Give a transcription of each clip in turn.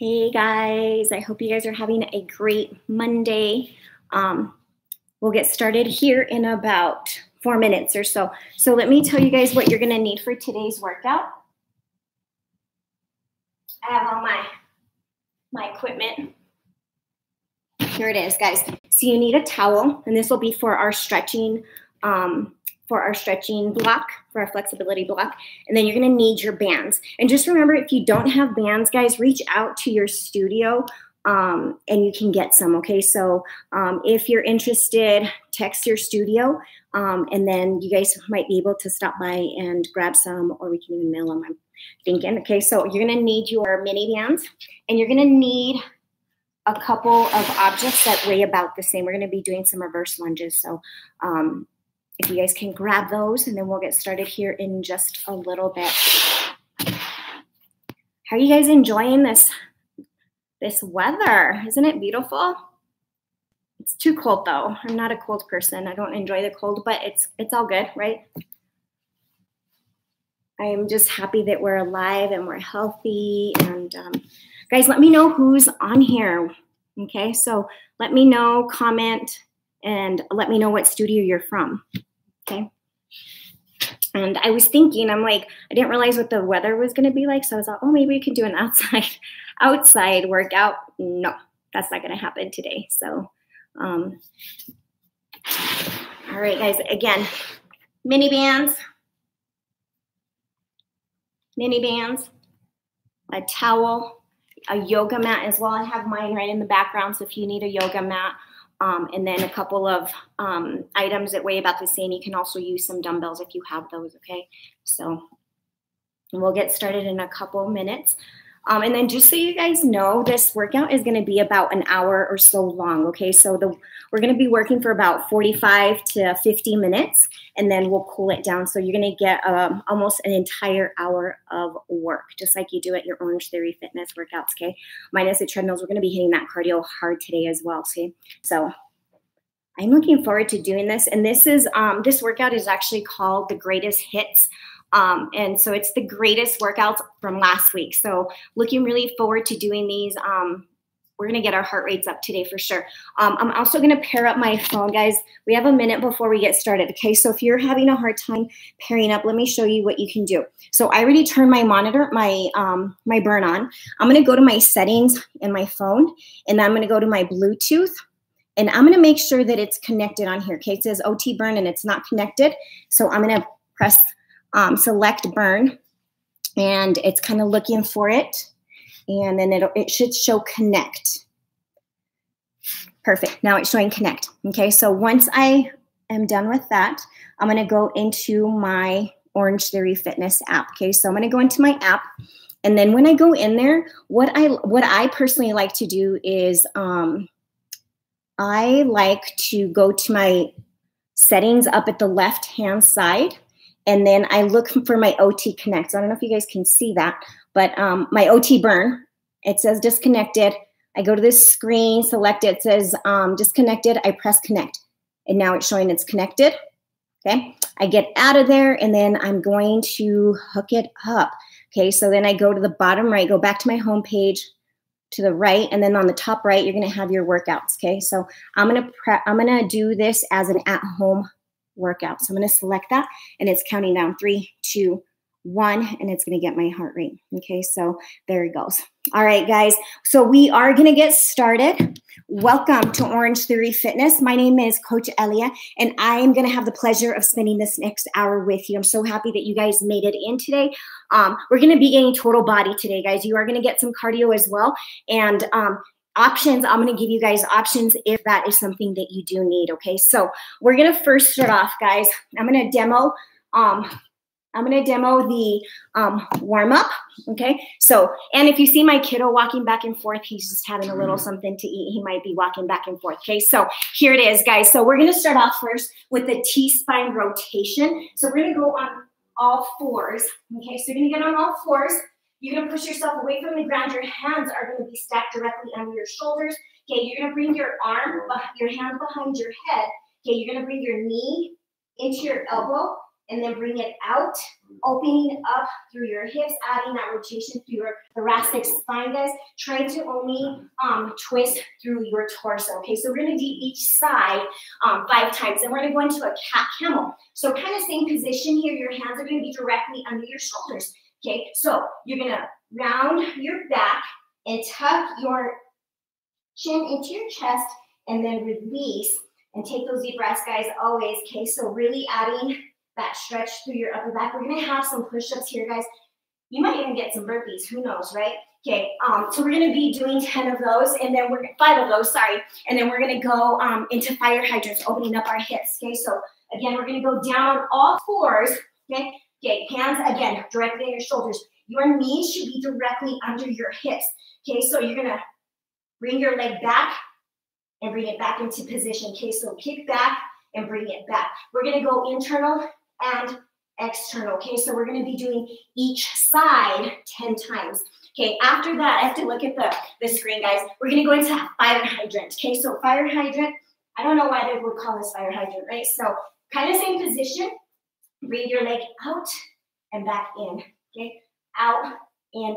Hey guys, I hope you guys are having a great Monday. Um, we'll get started here in about four minutes or so. So let me tell you guys what you're gonna need for today's workout. I have all my, my equipment. Here it is, guys. So you need a towel, and this will be for our stretching um, for our stretching block, for our flexibility block. And then you're gonna need your bands. And just remember, if you don't have bands, guys, reach out to your studio um, and you can get some, okay? So um, if you're interested, text your studio um, and then you guys might be able to stop by and grab some or we can even mail them, I'm thinking. Okay, so you're gonna need your mini bands and you're gonna need a couple of objects that weigh about the same. We're gonna be doing some reverse lunges. So um, if you guys can grab those and then we'll get started here in just a little bit. How are you guys enjoying this this weather? Isn't it beautiful? It's too cold though. I'm not a cold person. I don't enjoy the cold, but it's it's all good, right? I am just happy that we're alive and we're healthy. And um, guys, let me know who's on here. Okay, so let me know, comment, and let me know what studio you're from. And I was thinking, I'm like, I didn't realize what the weather was going to be like. So I was like, oh, maybe we can do an outside, outside workout. No, that's not going to happen today. So, um, all right, guys, again, mini bands, mini bands, a towel, a yoga mat as well. I have mine right in the background. So if you need a yoga mat, um, and then a couple of um, items that weigh about the same. You can also use some dumbbells if you have those, okay? So we'll get started in a couple minutes. Um, and then just so you guys know, this workout is going to be about an hour or so long. Okay, so the we're going to be working for about 45 to 50 minutes, and then we'll cool it down. So you're going to get um, almost an entire hour of work, just like you do at your Orangetheory Fitness workouts. Okay, minus the treadmills, we're going to be hitting that cardio hard today as well. See, so I'm looking forward to doing this. And this is um, this workout is actually called the Greatest Hits. Um, and so it's the greatest workouts from last week. So looking really forward to doing these. Um, we're gonna get our heart rates up today for sure. Um, I'm also gonna pair up my phone, guys. We have a minute before we get started, okay? So if you're having a hard time pairing up, let me show you what you can do. So I already turned my monitor, my um, my burn on. I'm gonna go to my settings in my phone, and I'm gonna go to my Bluetooth, and I'm gonna make sure that it's connected on here. Okay, it says OT burn and it's not connected, so I'm gonna press um, select burn and it's kind of looking for it and then it it should show connect. Perfect. Now it's showing connect. Okay, so once I am done with that, I'm going to go into my Orangetheory Fitness app. Okay, so I'm going to go into my app. And then when I go in there, what I what I personally like to do is um, I like to go to my settings up at the left hand side and then I look for my OT connect. So I don't know if you guys can see that, but um, my OT burn, it says disconnected. I go to this screen, select it, it says um, disconnected. I press connect. And now it's showing it's connected. Okay. I get out of there and then I'm going to hook it up. Okay. So then I go to the bottom right, go back to my home page to the right. And then on the top right, you're going to have your workouts. Okay. So I'm going to pre- I'm going to do this as an at home workout. So I'm going to select that and it's counting down three, two, one, and it's going to get my heart rate. Okay, so there it goes. All right, guys. So we are going to get started. Welcome to Orangetheory Fitness. My name is Coach Elia, and I am going to have the pleasure of spending this next hour with you. I'm so happy that you guys made it in today. Um, we're going to be getting total body today, guys. You are going to get some cardio as well. And um, options. I'm going to give you guys options if that is something that you do need. Okay, so we're going to first start off, guys. I'm going to demo. Um, I'm going to demo the um, warm up. Okay, so and if you see my kiddo walking back and forth, he's just having a little something to eat. He might be walking back and forth. Okay, so here it is, guys. So we're going to start off first with the T spine rotation. So we're going to go on all fours. Okay, so you're going to get on all fours. You're going to push yourself away from the ground. Your hands are going to be stacked directly under your shoulders. Okay, you're going to bring your arm, your hand behind your head. Okay, you're going to bring your knee into your elbow and then bring it out, opening up through your hips, adding that rotation through your thoracic spine, guys. Try to only um, twist through your torso, okay? So we're gonna do each side um, five times, and we're gonna go into a cat camel. So kind of same position here, your hands are gonna be directly under your shoulders, okay? So you're gonna round your back and tuck your chin into your chest, and then release and take those deep breaths, guys, always, okay? So really adding that stretch through your upper back. We're gonna have some push-ups here, guys. You might even get some burpees, who knows, right? Okay, um, so we're gonna be doing 10 of those, and then we're five of those, sorry, and then we're gonna go um, into fire hydrants, opening up our hips. Okay, so again, we're gonna go down on all fours. Okay, okay, hands again directly on your shoulders. Your knees should be directly under your hips. Okay, so you're gonna bring your leg back and bring it back into position. Okay, so kick back and bring it back. We're gonna go internal and external. Okay, so we're to be doing each side 10 times. Okay, after that, I have to look at the, the screen, guys. We're to go into fire hydrant. Okay, so fire hydrant, I don't know why they would call this fire hydrant, right? So kind of same position. Bring your leg out and back in. Okay, out and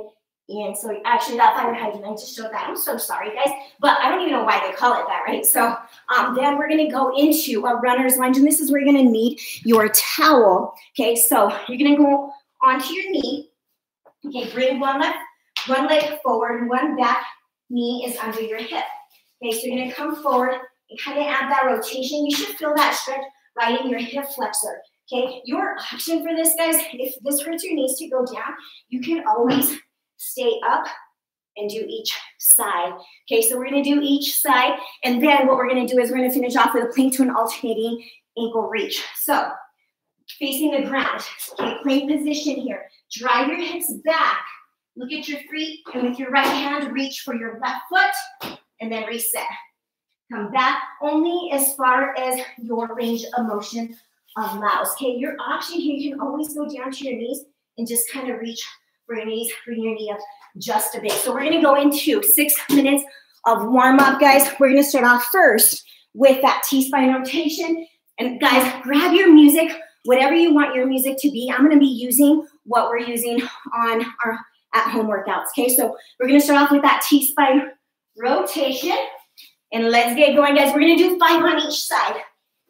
in. so actually that fire hydrant, I just showed that. I'm so sorry, guys. But I don't even know why they call it that, right? So um, then we're to go into a runner's lunge. And this is where you're to need your towel. Okay, so you're to go onto your knee. Okay, bring one leg, one leg forward, one back. Knee is under your hip. Okay, so you're to come forward and kind of add that rotation. You should feel that stretch right in your hip flexor. Okay, your option for this, guys, if this hurts your knees to go down, you can always stay up and do each side. Okay, so we're gonna do each side, and then what we're gonna do is we're gonna finish off with a plank to an alternating ankle reach. So, facing the ground, okay, plank position here. Drive your hips back, look at your feet, and with your right hand, reach for your left foot, and then reset. Come back only as far as your range of motion allows. Okay, your option here, you can always go down to your knees and just kind of reach for your knees, bring your knee up just a bit. So we're gonna go into six minutes of warm up, guys. We're gonna start off first with that T-spine rotation. And guys, grab your music, whatever you want your music to be. I'm gonna be using what we're using on our at-home workouts, okay? So we're gonna start off with that T-spine rotation. And let's get going, guys. We're gonna do five on each side.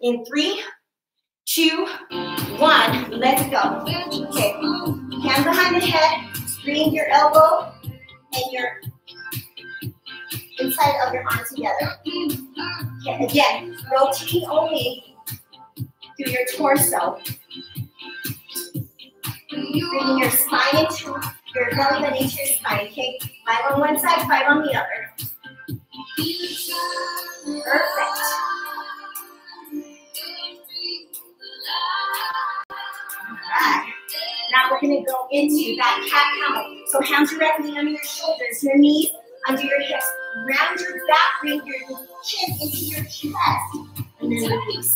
In three, two, one. Let's go. Okay. Hands behind the head. Bring your elbow and your inside of your arm together. Okay, again, rotating only through your torso. Bringing your spine into your belly button into your spine. Okay, five on one side, five on the other. Perfect. Now we're going to go into that cat camel. So hands directly under your shoulders, your knees under your hips. Round your back, bring your chin into your chest, and then release.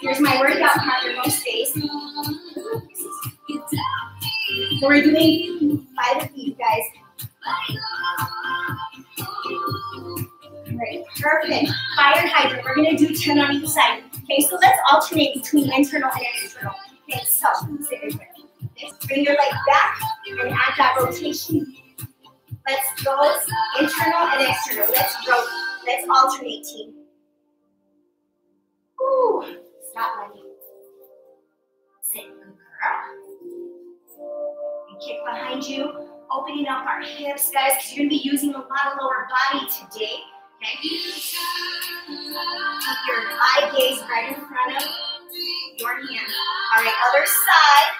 Here's my workout partner most days. So we're doing five these, guys. Great, perfect. Fire hydrant. We're gonna do 10 on each side. Okay, so let's alternate between internal and external. Okay, so sit. Bring your leg back and add that rotation. Let's go internal and external. Let's go. Let's alternate, team. Ooh, stop, buddy. Sit, good girl. And kick behind you, opening up our hips, guys, because you're gonna be using a lot of lower body today. Keep your eye gaze right in front of your hand. All right, other side.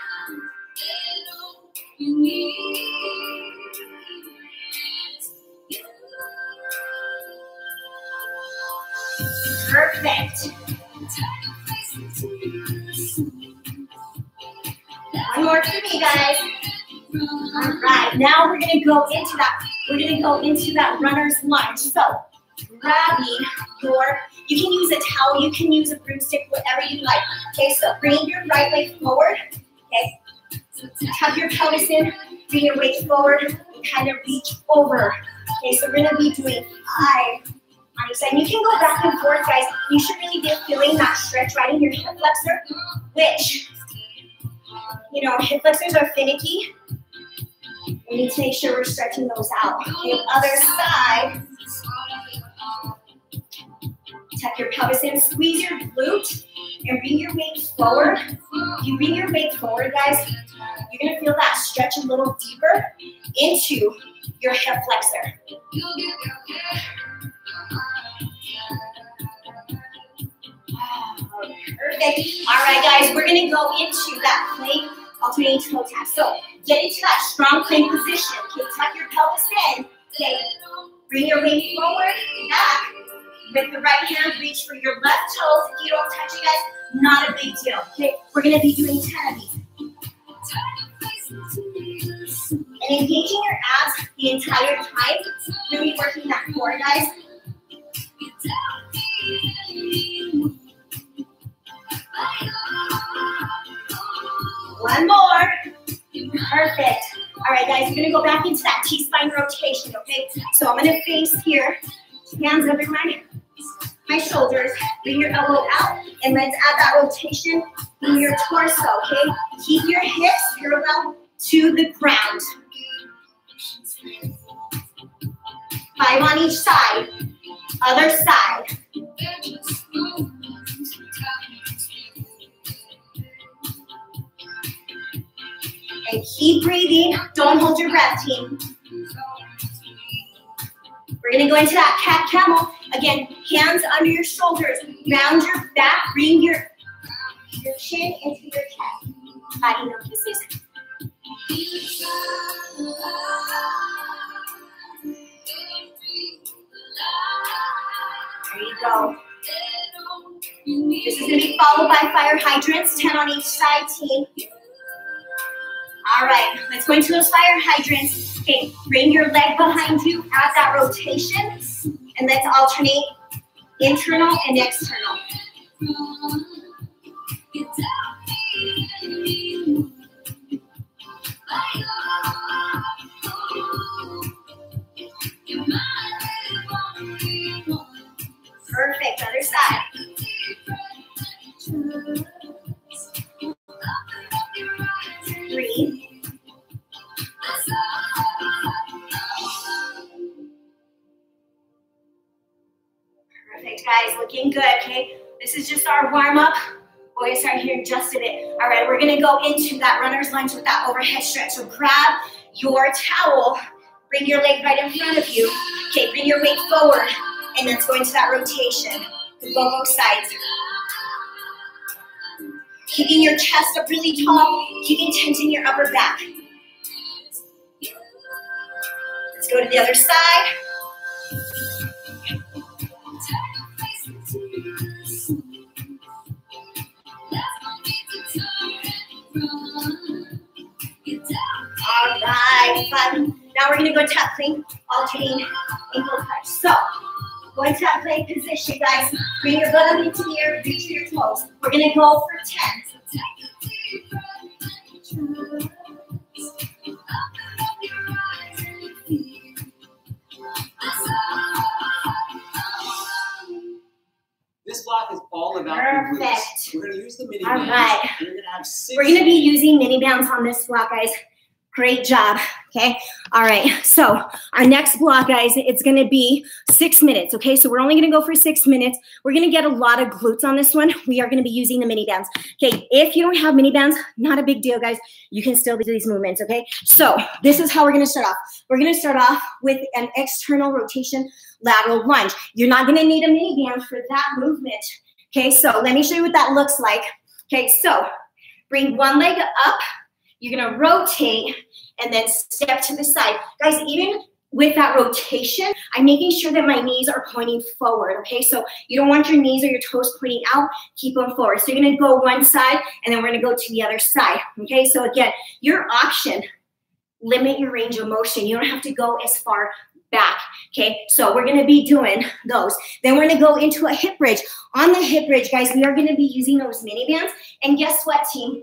Perfect. One more for me, guys. All right, now we're gonna go into that. We're gonna go into that runner's lunge. So grabbing your, you can use a towel, you can use a broomstick, whatever you like. Okay, so bring your right leg forward. Okay, so tuck your pelvis in, bring your weight forward, and kind of reach over. Okay, so we're gonna be doing five on each side. You can go back and forth, guys. You should really be feeling that stretch right in your hip flexor, which, you know, hip flexors are finicky. We need to make sure we're stretching those out. The other side. Tuck your pelvis in, squeeze your glute, and bring your weight forward. If you bring your weight forward, guys, you're gonna feel that stretch a little deeper into your hip flexor. Perfect. All right, guys, we're gonna go into that plank alternating toe tap. So get into that strong plank position. Okay, tuck your pelvis in. Okay, bring your weight forward, back. With the right hand, reach for your left toes. If you don't touch it, guys, not a big deal. Okay, we're gonna be doing 10 of these. And engaging your abs the entire time, really working that core, guys. One more. Perfect. All right, guys, we're gonna go back into that T-spine rotation, okay? So I'm gonna face here, hands over my, my shoulders, bring your elbow out, and let's add that rotation in your torso, okay? Keep your hips parallel to the ground. Five on each side. Other side. And keep breathing. Don't hold your breath, team. We're gonna go into that cat camel. Again, hands under your shoulders. Round your back. Bring your, your chin into your chest. Body notices. There you go. This is going to be followed by fire hydrants, 10 on each side, team. All right, let's go into those fire hydrants. Okay, bring your leg behind you, add that rotation, and let's alternate internal and external. Perfect, other side. Breathe. Guys, looking good, okay? This is just our warm up. We're gonna start here in just a bit. All right, we're gonna go into that runner's lunge with that overhead stretch. So grab your towel, bring your leg right in front of you. Okay, bring your weight forward, and let's go into that rotation. Go both sides. Keeping your chest up really tall, keeping tension in your upper back. Let's go to the other side. Right, fun. Now we're gonna go tap clean, alternating ankle touch. So, into that plank position, guys. Bring your butt up into the air, reach your toes. We're gonna go for 10. This block is all about the Perfect. glutes. We're going to use the mini All bands. right. We're going to have six. We're gonna be using mini bands on this block, guys. Great job. Okay. All right. So our next block, guys, it's gonna be six minutes. Okay. So we're only gonna go for six minutes. We're gonna get a lot of glutes on this one. We are gonna be using the mini bands. Okay. If you don't have mini bands, not a big deal, guys. You can still do these movements. Okay. So this is how we're gonna start off. We're gonna start off with an external rotation lateral lunge. You're not gonna need a mini band for that movement. Okay. So let me show you what that looks like. Okay. So bring one leg up. You're gonna rotate and then step to the side. Guys, even with that rotation, I'm making sure that my knees are pointing forward, okay? So you don't want your knees or your toes pointing out, keep them forward. So you're gonna go one side and then we're gonna go to the other side, okay? So again, your option, limit your range of motion. You don't have to go as far back, okay? So we're gonna be doing those. Then we're gonna go into a hip bridge. On the hip bridge, guys, we are gonna be using those mini bands. And guess what, team?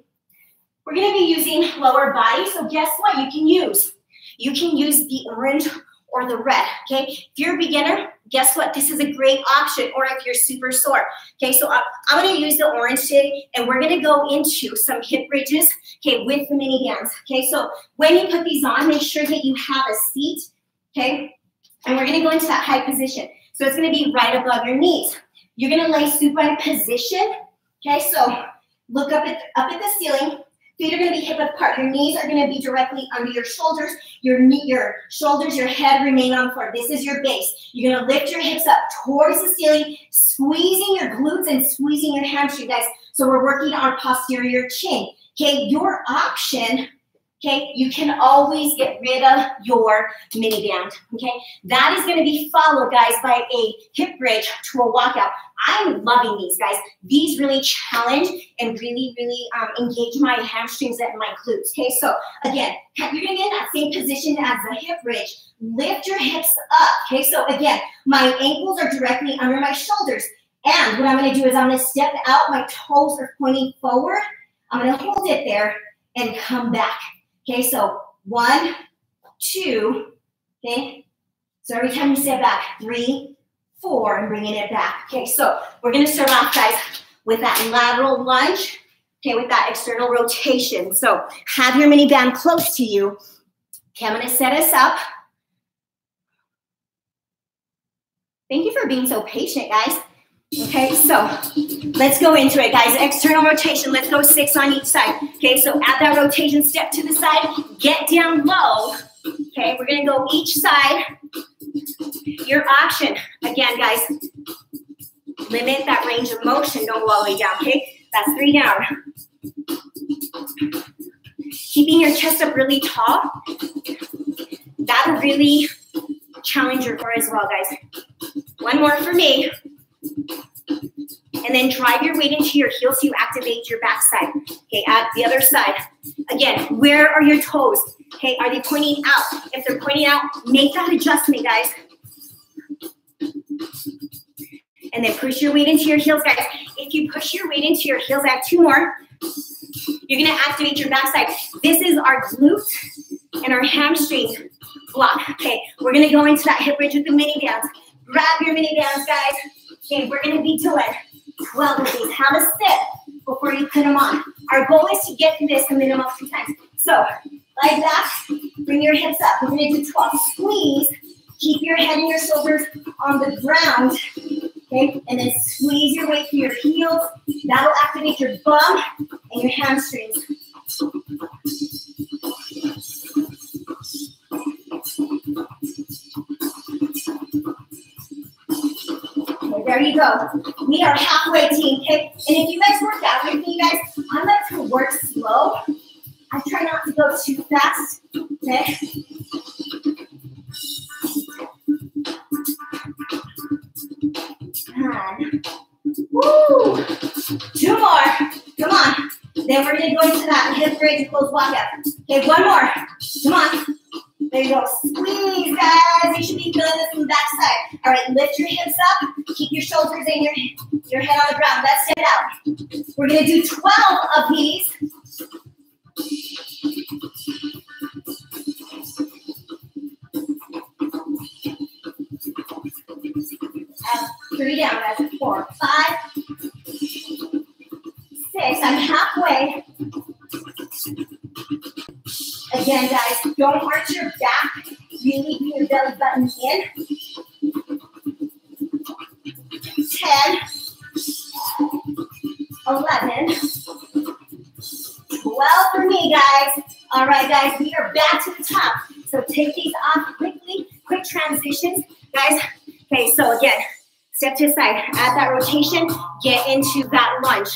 We're gonna be using lower body, so guess what you can use? You can use the orange or the red, okay? If you're a beginner, guess what? This is a great option, or if you're super sore. Okay, so I'm, I'm gonna use the orange today, and we're gonna go into some hip bridges, okay, with the mini bands. Okay, so when you put these on, make sure that you have a seat, okay? And we're gonna go into that high position. So it's gonna be right above your knees. You're gonna lay supine position, okay? So look up at, up at the ceiling, Feet are going to be hip apart. Your knees are going to be directly under your shoulders. Your knee, your shoulders, your head remain on the floor. This is your base. You're going to lift your hips up towards the ceiling, squeezing your glutes and squeezing your hamstring, guys. So we're working on posterior chain. Okay, your option Okay, you can always get rid of your mini band. Okay, that is going to be followed, guys, by a hip bridge to a walkout. I'm loving these, guys. These really challenge and really, really um, engage my hamstrings and my glutes. Okay, so again, you're going to get in that same position as the hip bridge. Lift your hips up. Okay, so again, my ankles are directly under my shoulders. And what I'm going to do is I'm going to step out. My toes are pointing forward. I'm going to hold it there and come back. Okay, so one, two, okay? So every time you step back, three, four, and bringing it back. Okay, so we're gonna start off, guys, with that lateral lunge, okay, with that external rotation. So have your mini band close to you. Okay, I'm gonna set us up. Thank you for being so patient, guys. Okay, so let's go into it, guys. External rotation. Let's go six on each side. Okay, so add that rotation step to the side. Get down low. Okay, we're gonna go each side. Your option, again, guys, limit that range of motion. Don't go all the way down. Okay, that's three down. Keeping your chest up really tall. That'll really challenge your core as well, guys. One more for me. And then drive your weight into your heels so you activate your backside. Okay, at the other side. Again, where are your toes? Okay, are they pointing out? If they're pointing out, make that adjustment, guys. And then push your weight into your heels, guys. If you push your weight into your heels, I have two more. You're gonna activate your backside. This is our glute and our hamstring block. Okay, we're gonna go into that hip bridge with the mini bands. Grab your mini bands, guys. Okay, we're gonna be doing 12 of these. Have a sip before you put them on. Our goal is to get this a minimum of two times. So, like that, bring your hips up. We're gonna do 12. Squeeze. Keep your head and your shoulders on the ground. Okay, and then squeeze your way through your heels. That'll activate your bum and your hamstrings. There you go. We are halfway, team. Okay? And if you guys work out with me, guys, I like to work slow. I try not to go too fast. Okay? And woo! Two more. Come on. Then we're gonna go into that hip bridge close walkout. Okay, one more. Out. Side, add that rotation, get into that lunge.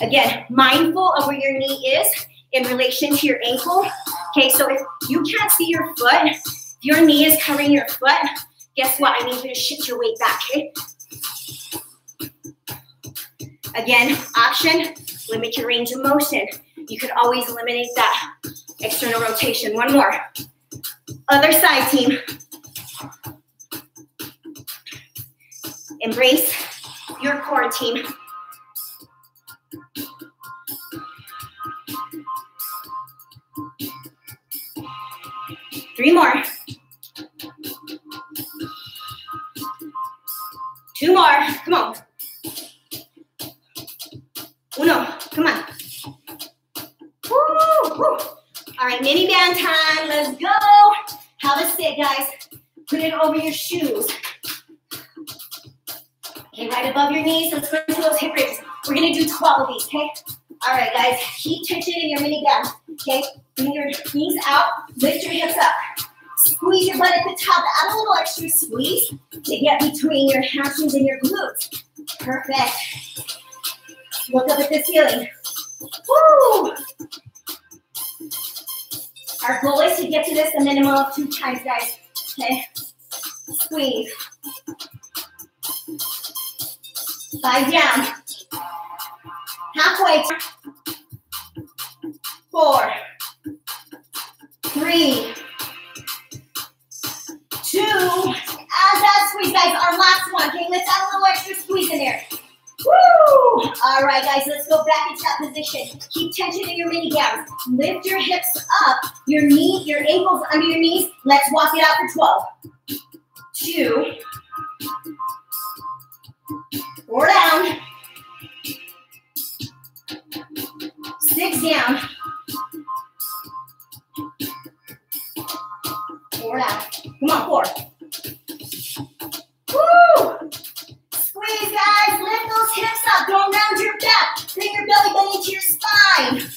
Again, mindful of where your knee is in relation to your ankle. Okay, so if you can't see your foot, your knee is covering your foot, guess what? I need you to shift your weight back, okay? Again, option, limit your range of motion. You could always eliminate that external rotation. One more. Other side, team. Embrace your core, team. Three more. Two more. Come on. Uno. Come on. Woo, woo. All right, mini band time. Let's go. Have a sit, guys. Put it over your shoes. Above your knees. Let's go into those hip raises. We're gonna do 12 of these, okay? All right, guys. Keep tension in your mini band. Okay, bring your knees out. Lift your hips up. Squeeze your butt at the top. Add a little extra squeeze to get between your hamstrings and your glutes. Perfect. Look up at the ceiling. Woo! Our goal is to get to this a minimum of two times, guys. Okay? Squeeze. Five down. Halfway. Four. Three. Two. Add that squeeze, guys. Our last one. Okay, let's add a little extra squeeze in there. Woo! All right, guys, let's go back into that position. Keep tension in your mini bands. Lift your hips up, your knee, your ankles under your knees. Let's walk it out for 12. Two. Four down. Six down. Four down. Come on, four. Woo! Squeeze, guys. Lift those hips up. Go around your back. Bring your belly button into your spine.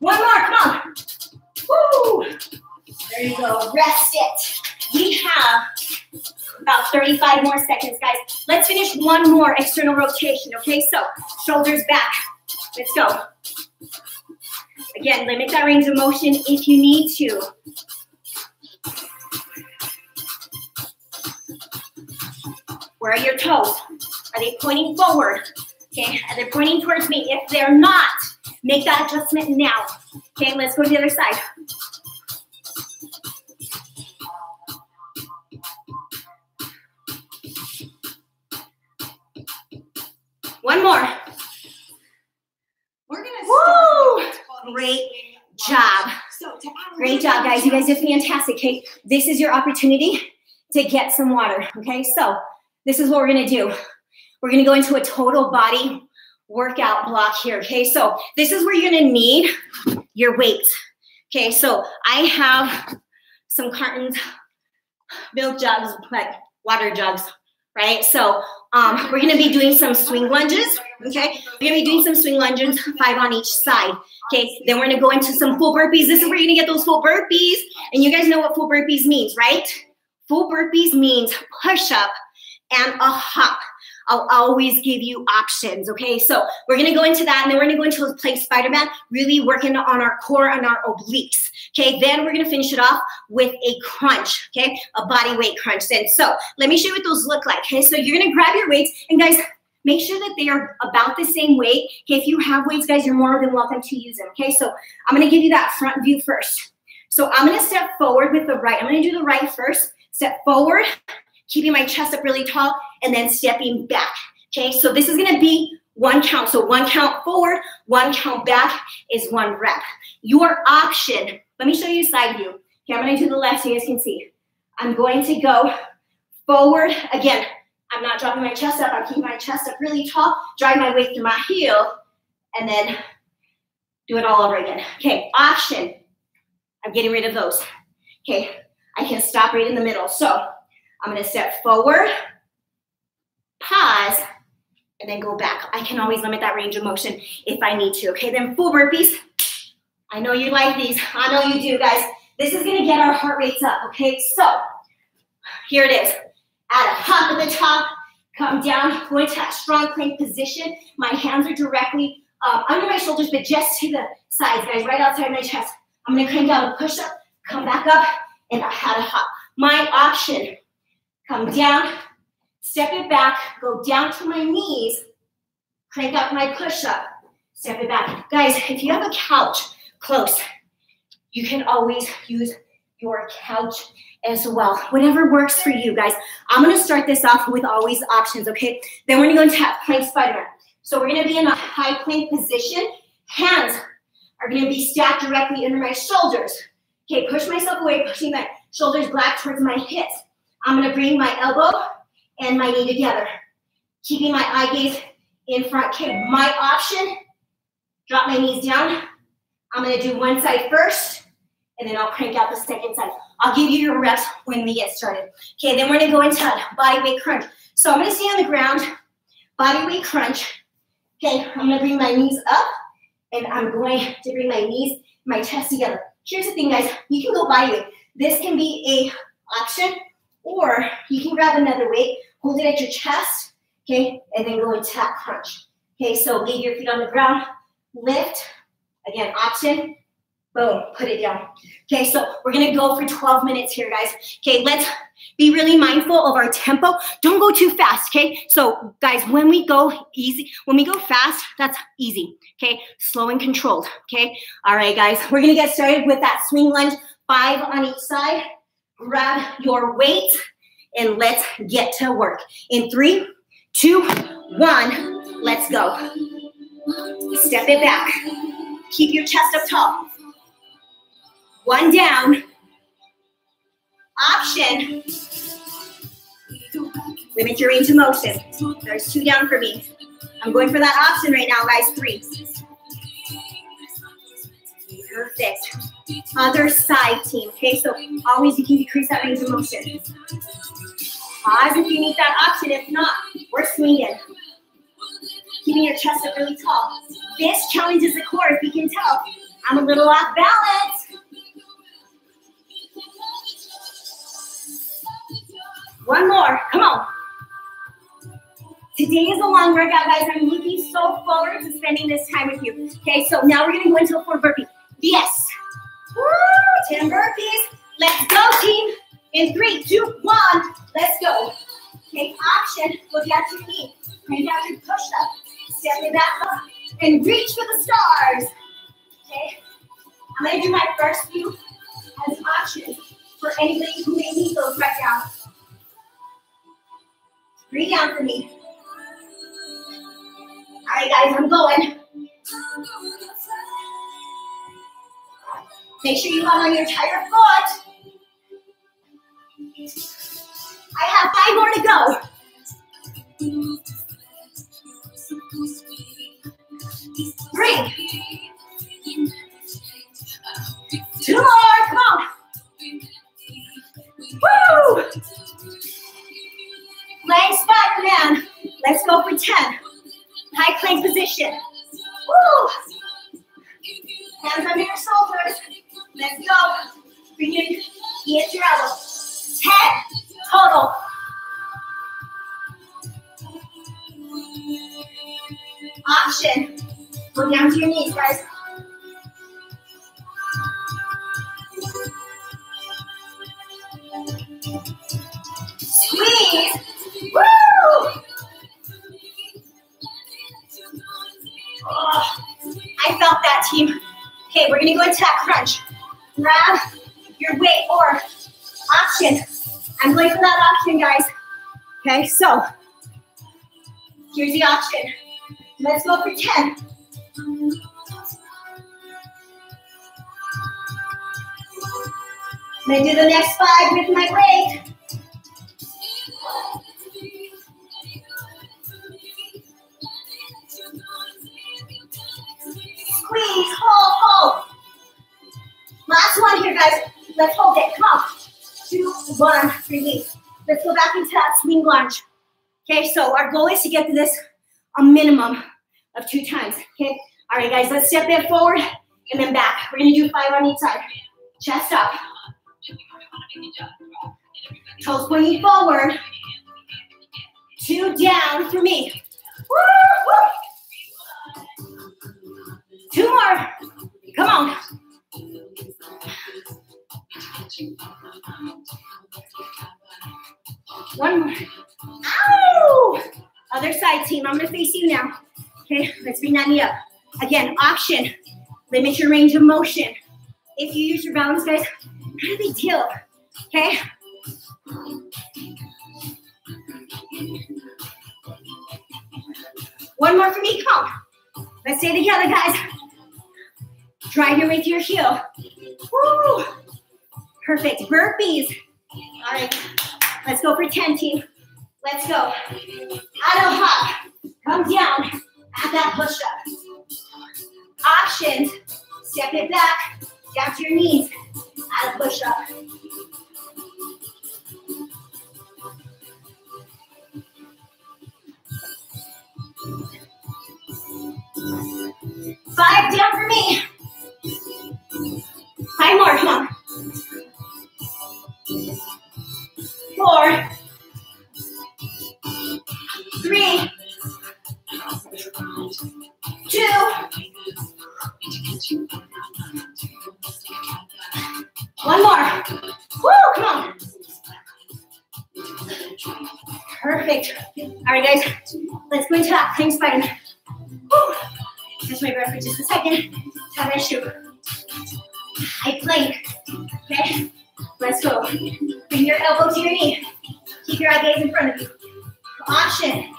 One more. Come on. Woo! There you go. Rest it. We have about 35 more seconds, guys. Let's finish one more external rotation, okay? So, shoulders back. Let's go. Again, limit that range of motion if you need to. Where are your toes? Are they pointing forward? Okay, are they pointing towards me? If they're not, make that adjustment now. Okay, let's go to the other side. One more. We're gonna Woo! start with what's called a Great job. So to add a Great job, guys. You guys did fantastic. Okay, this is your opportunity to get some water. Okay, so this is what we're gonna do. We're gonna go into a total body workout block here. Okay, so this is where you're gonna need your weights. Okay, so I have some cartons, milk jugs, like water jugs, right? So um, we're gonna be doing some swing lunges. Okay, we're gonna be doing some swing lunges, five on each side. Okay, then we're gonna go into some full burpees. This is where you're gonna get those full burpees. And you guys know what full burpees means, right? Full burpees means push up and a hop. I'll always give you options, okay? So we're gonna go into that and then we're gonna go into play plank Spider-Man, really working on our core and our obliques, okay? Then we're gonna finish it off with a crunch, okay? A body weight crunch then. So let me show you what those look like, okay? So you're gonna grab your weights and guys, make sure that they are about the same weight. Okay, if you have weights, guys, you're more than welcome to use them, okay? So I'm gonna give you that front view first. So I'm gonna step forward with the right. I'm gonna do the right first, step forward, keeping my chest up really tall, and then stepping back. Okay, so this is gonna be one count. So one count forward, one count back is one rep. Your option, let me show you side view. Okay, I'm gonna do the left so you guys can see. I'm going to go forward. Again, I'm not dropping my chest up. I'm keeping my chest up really tall, drive my weight through my heel, and then do it all over again. Okay, option. I'm getting rid of those. Okay, I can stop right in the middle. So I'm gonna step forward, pause, and then go back. I can always limit that range of motion if I need to. Okay, then full burpees. I know you like these. I know you do, guys. This is gonna get our heart rates up, okay? So here it is. Add a hop at the top, come down, go into that strong plank position. My hands are directly um, under my shoulders, but just to the sides, guys, right outside my chest. I'm gonna crank down a push up, come back up, and I had a hop. My option, come down, step it back, go down to my knees, crank up my push up, step it back. Guys, if you have a couch close, you can always use your couch as well. Whatever works for you, guys. I'm gonna start this off with always options, okay? Then we're gonna go into plank spider. So we're gonna be in a high plank position. Hands are gonna be stacked directly under my shoulders. Okay, push myself away, pushing my shoulders back towards my hips. I'm gonna bring my elbow and my knee together, keeping my eye gaze in front. Okay, my option, drop my knees down. I'm gonna do one side first, and then I'll crank out the second side. I'll give you your reps when we get started. Okay, then we're gonna go into body weight crunch. So I'm gonna stay on the ground, body weight crunch. Okay, I'm gonna bring my knees up, and I'm going to bring my knees, my chest together. Here's the thing, guys. You can go body weight. This can be a option, or you can grab another weight, hold it at your chest, okay, and then go into that crunch. Okay, so leave your feet on the ground, lift, again, option, boom, put it down. Okay, so we're gonna go for 12 minutes here, guys. Okay, let's be really mindful of our tempo. Don't go too fast, okay? So, guys, when we go easy, when we go fast, that's easy, okay? Slow and controlled, okay? All right, guys, we're gonna get started with that swing lunge, five on each side. Grab your weight and let's get to work. In three, two, one, let's go. Step it back. Keep your chest up tall. One down. Option. Limit your range of motion. There's two down for me. I'm going for that option right now, guys. Three. Perfect. Other side team. Okay, so always you can decrease that range of motion. Pause if you need that option. If not, we're swinging. Keeping your chest up really tall. This challenges the core. If you can tell, I'm a little off balance. One more. Come on. Today is a long workout, guys. I'm looking so forward to spending this time with you. Okay, so now we're to go into a full burpee. Yes. Woo, 10 burpees. Let's go, team. In three, two, one, let's go. Take option, look at your knee. Crank out your push-up. Step it back up and reach for the stars. Okay, I'm gonna do my first few as options for anybody who may need those right now. Breathe down for me. All right, guys, I'm going. Make sure you have on your entire foot. I have five more to go. Three. Two more, come on. Woo! Plank spot, man. Let's go for 10. High plank position. Woo! Hands under your shoulders. Let's go. Bring your at your elbow. 10 total. Option. Go down to your knees, guys. Squeeze. Woo! Oh, I felt that, team. Okay, we're gonna go into that crunch. Grab your weight or option. I'm going for that option, guys. Okay, so here's the option. Let's go for 10. I'm gonna do the next five with my weight. Squeeze, hold, hold. Last one here, guys. Let's hold it. Come on. Two, one, release. Let's go back into that swing lunge. Okay, so our goal is to get to this a minimum of two times. Okay, all right, guys, let's step it forward and then back. We're gonna do five on each side. Chest up. Toes pointing forward. Two down for me. Woo, woo. Two more. Come on. One more. Ow! Other side team. I'm gonna face you now. Okay, let's bring that knee up. Again, option. Limit your range of motion. If you use your balance, guys, not a big deal. Okay? One more for me. Come. Let's stay together, guys. Drive way to your heel. Woo! Perfect. Burpees. All right. Let's go for 10, team. Let's go. Out of hop. Come down. At that push up. Options. Step it back. Down to your knees. Out of push up. Five down for me. Five more, come on. Four. Three. Two. One more. Woo, come on. Perfect. All right, guys. Let's go into that plank spider. Woo. Catch my breath for just a second. Tie my shoe. I plank. Okay? Let's go. Bring your elbow to your knee. Keep your eye gaze in front of you. Option.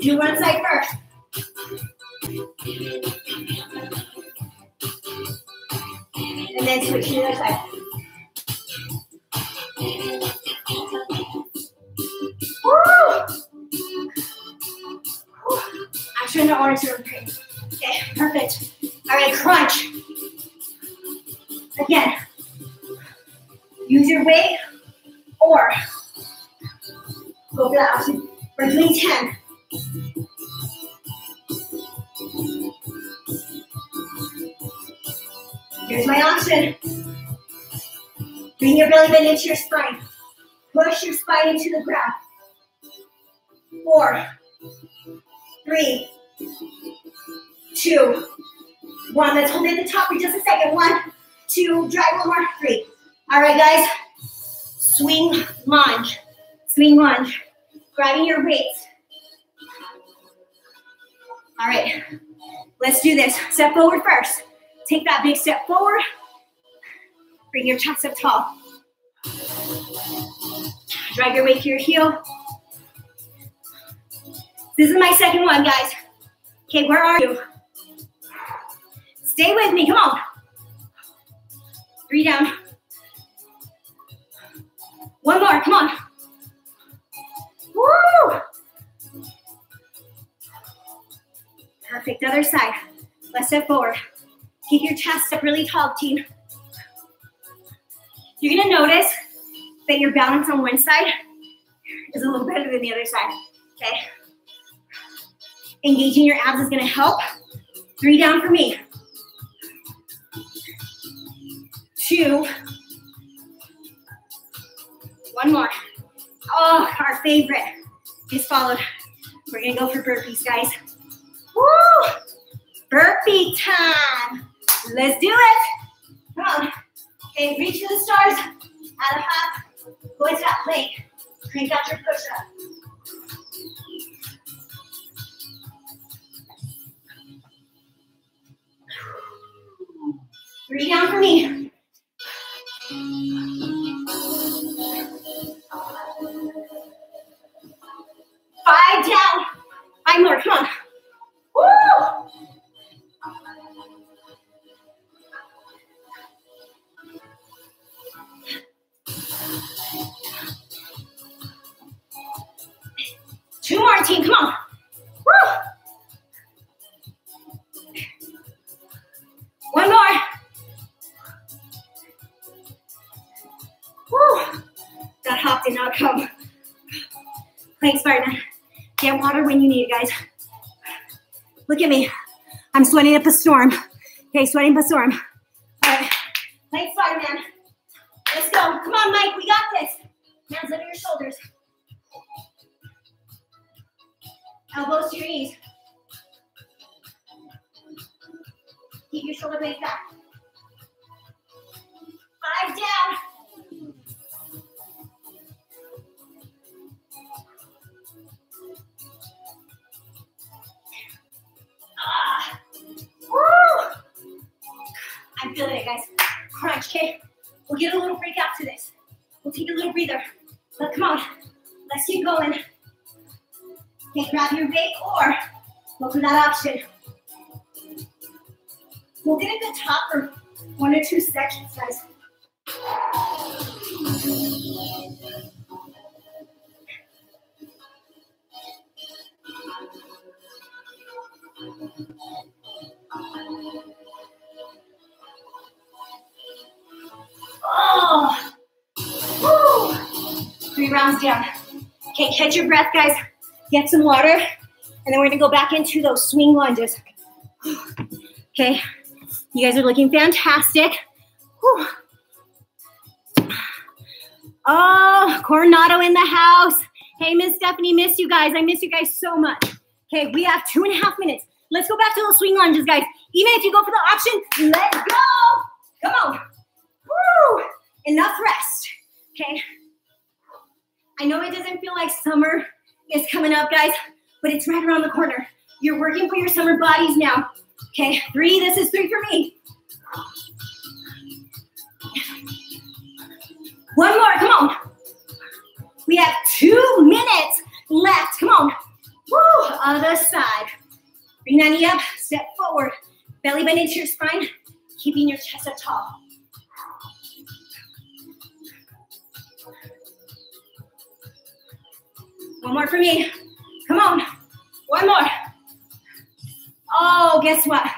Do one side first. And then switch to the other side. Woo! Woo. I'm trying to orange brain. Okay, perfect. All right, crunch. Again, use your weight or go for that option. We're doing 10. Here's my option. Bring your belly button into your spine. Push your spine into the ground. Four, three, two, one. Let's hold it at the top for just a second. One, two, drive one more, three. All right, guys. Swing lunge. Swing lunge. Grabbing your weights. All right. Let's do this. Step forward first. Take that big step forward. Bring your chest up tall. Drag your weight to your heel. This is my second one, guys. Okay, where are you? Stay with me, come on. Three down. One more, come on. Woo! Perfect, other side. Let's step forward. Keep your chest up really tall, team. You're gonna notice that your balance on one side is a little better than the other side, okay? Engaging your abs is gonna help. Three down for me. Two. One more. Oh, our favorite is followed. We're gonna go for burpees, guys. Woo! Burpee time. Let's do it. Come on. Okay, reach to the stars. Out of hop. Go into that plank. Crank out your push up. Three down for me. Five more. Come sweating up a storm. Okay, sweating up a storm. Get some water, and then we're gonna go back into those swing lunges. Okay, you guys are looking fantastic. Whew. Oh, Coronado in the house. Hey, Miss Stephanie, miss you guys. I miss you guys so much. Okay, we have two and a half minutes. Let's go back to those swing lunges, guys. Even if you go for the option, let's go. Coming up, guys, but it's right around the corner. You're working for your summer bodies now. Okay, three. This is three for me. One more. Come on. We have two minutes left. Come on. Woo! Other side. Bring that knee up. Step forward. Belly bend into your spine, keeping your chest up tall. One more for me. Come on. One more. Oh, guess what?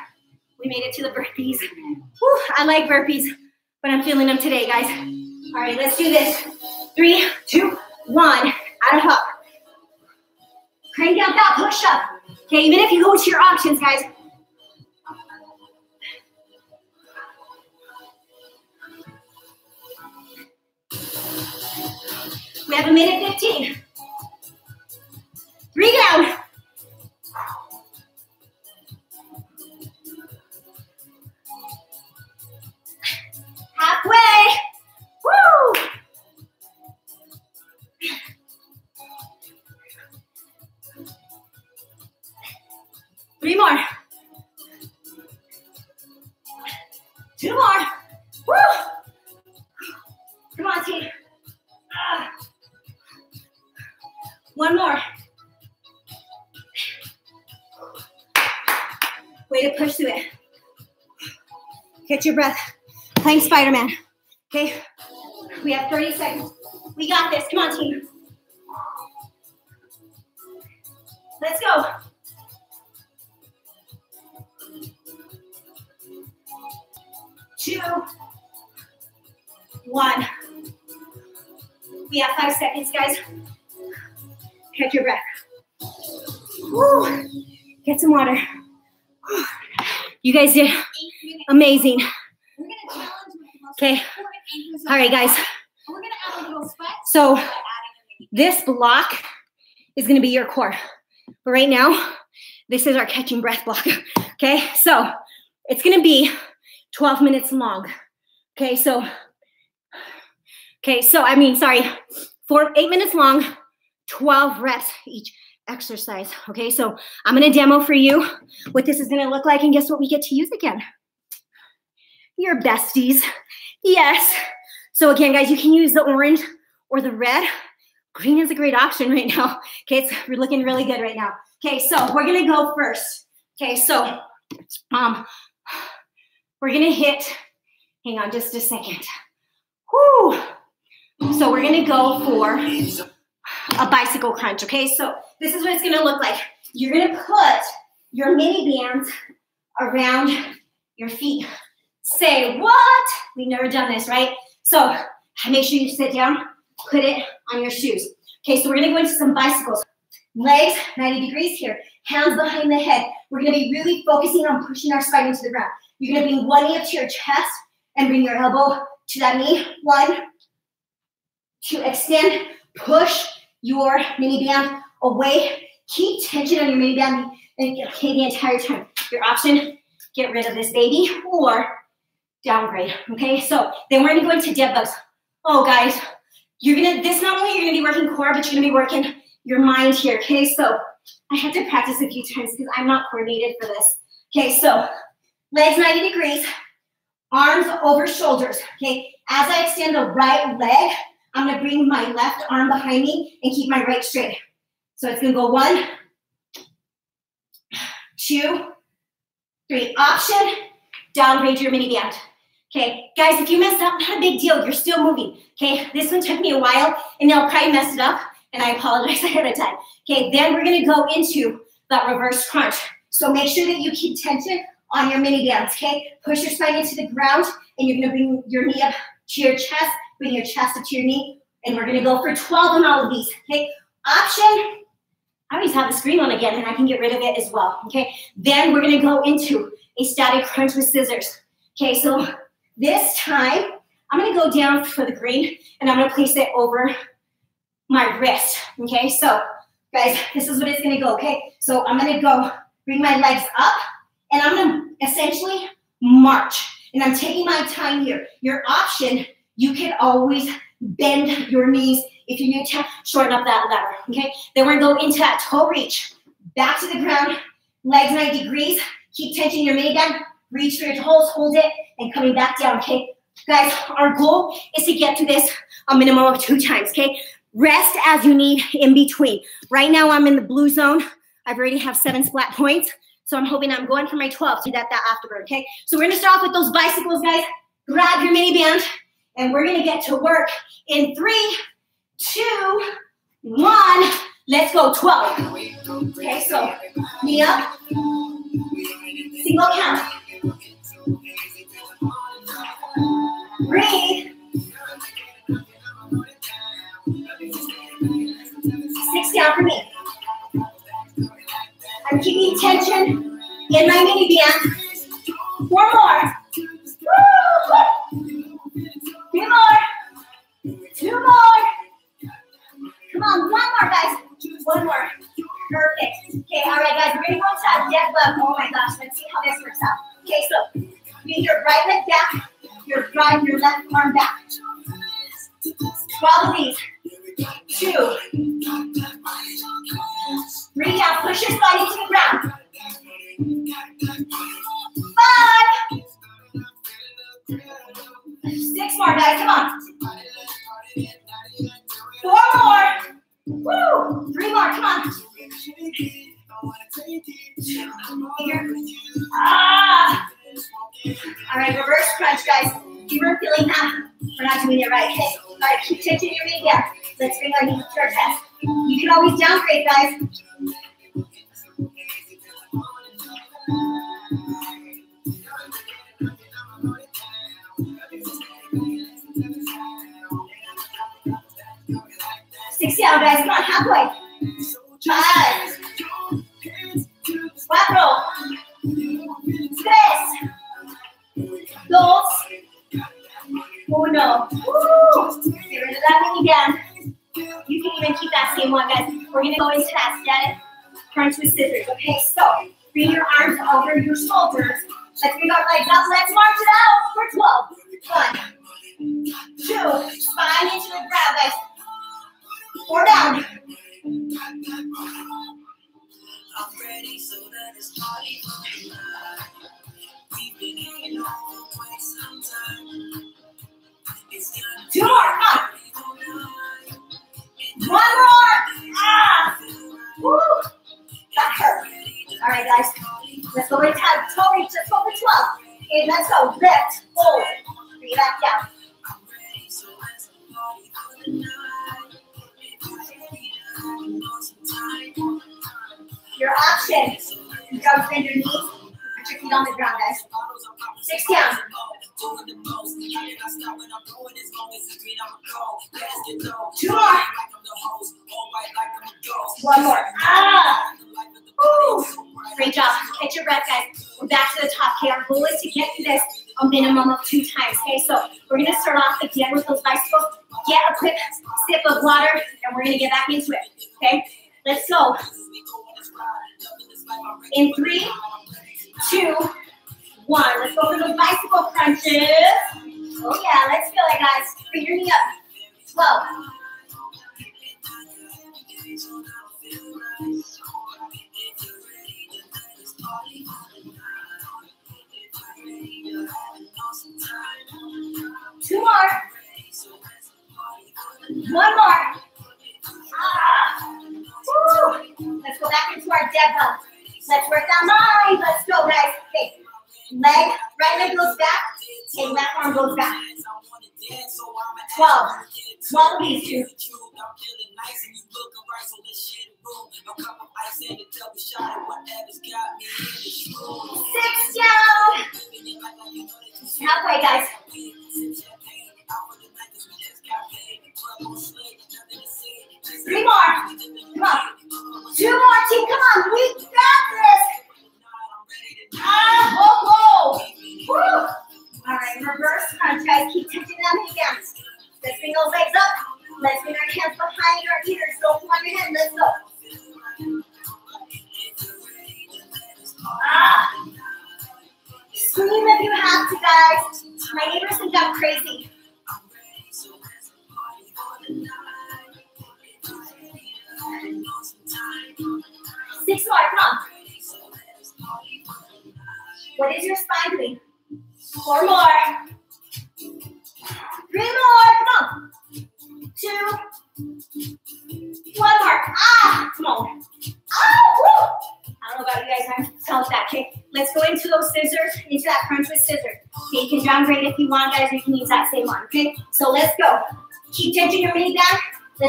We made it to the burpees. Whew, I like burpees, but I'm feeling them today, guys. All right, let's do this. Three, two, one. Out of hop. Crank out that push up. Okay, even if you go to your options, guys. We have a minute 15. Three down. Halfway. Woo! Three more. Two more. Woo! Come on, team. Ah. One more. Way to push through it. Catch your breath. Playing Spider-Man. Okay? We have 30 seconds. We got this. Come on, team. Let's go. Two, one. We have five seconds, guys. Catch your breath. Woo. Get some water. You guys did amazing. Okay. All right, guys. So this block is going to be your core. But right now, this is our catching breath block. Okay. So it's going to be 12 minutes long. Okay. So, okay. So, I mean, sorry, for eight minutes long, 12 reps each exercise. Okay, so I'm gonna demo for you what this is gonna look like, and guess what we get to use again? Your besties. Yes. So again, guys, you can use the orange or the red. Green is a great option right now. Okay, it's we're looking really good right now. Okay, so we're gonna go first. Okay, so um we're gonna hit, hang on just a second. Whoo! So we're gonna go for a bicycle crunch, okay? So this is what it's gonna look like. You're gonna put your mini bands around your feet. Say what? We've never done this, right? So make sure you sit down, put it on your shoes. Okay, so we're gonna go into some bicycles. Legs 90 degrees here, hands behind the head. We're gonna be really focusing on pushing our spine into the ground. You're gonna bring one knee up to your chest and bring your elbow to that knee. One, two, extend, push, your mini band away. Keep tension on your mini band okay, the entire time. Your option, get rid of this baby or downgrade. Okay, so then we're gonna go into dead bugs. Oh guys, you're gonna this not only you're gonna be working core, but you're gonna be working your mind here. Okay, so I had to practice a few times because I'm not coordinated for this. Okay, so legs 90 degrees, arms over shoulders. Okay, as I extend the right leg, I'm gonna bring my left arm behind me and keep my right straight. So it's gonna go one, two, three. Option, downgrade your mini band. Okay, guys, if you messed up, not a big deal. You're still moving. Okay, this one took me a while and I'll probably mess it up and I apologize ahead of time. Okay, then we're gonna go into that reverse crunch. So make sure that you keep tension on your mini bands, okay? Push your spine into the ground, and you're gonna bring your knee up to your chest, bring your chest up to your knee, and we're gonna go for 12 on all of these, okay? Option, I always have the screen on again, and I can get rid of it as well, okay? Then we're gonna go into a static crunch with scissors. Okay, so this time, I'm gonna go down for the green, and I'm gonna place it over my wrist, okay? So, guys, this is what it's gonna go, okay? So I'm gonna go, bring my legs up, and I'm gonna essentially march. And I'm taking my time here. Your option, you can always bend your knees if you need to shorten up that lever, okay? Then we're gonna go into that toe reach. Back to the ground, legs 90 degrees. Keep tension your mini band. Reach for your toes, hold it, and coming back down, okay? Guys, our goal is to get to this a minimum of two times, okay? Rest as you need in between. Right now, I'm in the blue zone. I've already have seven splat points. So I'm hoping I'm going for my 12 to that, that afterward, okay? So we're gonna start off with those bicycles, guys. Grab your mini band, and we're gonna get to work in three, two, one. Let's go, 12. Okay, so knee up, single count. Breathe. Six down for me. I'm keeping tension in my mini band. Four more. Woo! Two more. Two more. Come on, one more, guys. One more. Perfect. Okay, all right, guys. We're gonna go into that dead bug. Oh my gosh, let's see how this works out. Okay, so bring your right leg back, your right, your left arm back. Twelve of these. Two. Bring down, push your body to the ground. Five. Six more, guys, come on. Four more. Woo! Three more, come on. Ah! All right, reverse crunch, guys. You were feeling that, we're not doing it right, okay? All right, keep tension your knee Yeah. Let's bring our knees to our chest. You can always downgrade, guys. Six down, guys. Come on, halfway. Five. Cuatro. Tres. Dos. Uno. Woo! That mini band. You can even keep that same one, guys. We're gonna go into that static crunch with scissors. Okay, so bring your arms over your shoulders. Let's bring our legs up. Let's march it out for 12. One, two, spine into the ground, guys. Four down. Two more. One more. Ah. Woo. That hurt. All right, guys. Let's go into that toe reach. Go for 12. Okay, let's go. Lift. Hold. Bring it back down. Your option. You go bend your knees. Put your feet on the ground, guys. Six down. Two more. One more. Ah. Woo. Great job. Catch your breath, guys. We're back to the top. Okay, our goal is to get to this a minimum of two times. Okay, so we're gonna start off again with those bicycles. Get a quick sip of water, and we're gonna get back into it. Okay, let's go. In three, two, one. Let's go for those bicycle crunches. Oh yeah, let's feel it, guys. Bring your knee up. Twelve.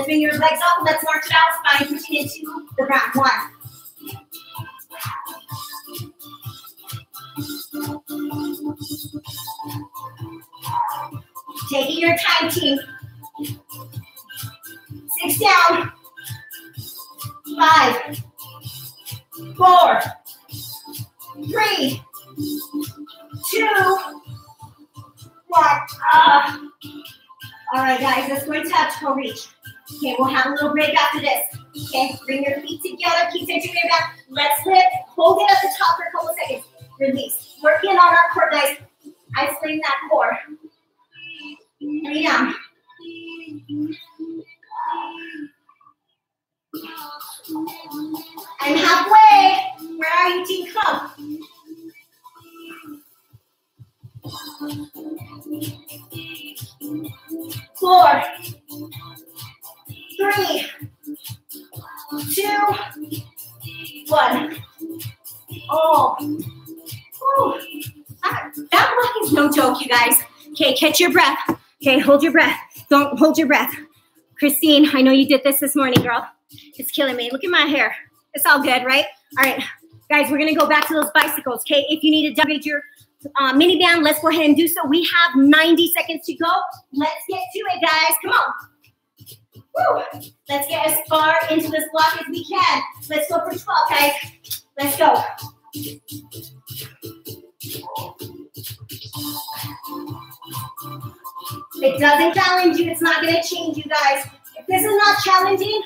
Bring your legs up. Let's march it out. Your feet together, keep touching your back. Let's lift, hold it at the top for a couple seconds. Release. Working on our core, guys. Isolating that core. Lay down. I'm halfway. Where are you, team? Come. Four, three, two, one. Oh, that, that block is no joke, you guys. Okay, catch your breath. Okay, hold your breath. Don't hold your breath. Christine, I know you did this this morning, girl. It's killing me. Look at my hair. It's all good, right? All right, guys, we're gonna go back to those bicycles. Okay, if you need to downgrade your uh, mini band, let's go ahead and do so. We have 90 seconds to go. Let's get to it, guys. Come on. Woo. Let's get as far into this block as we can. Let's go for 12, guys. Let's go. It doesn't challenge you, it's not gonna change you guys. If this is not challenging,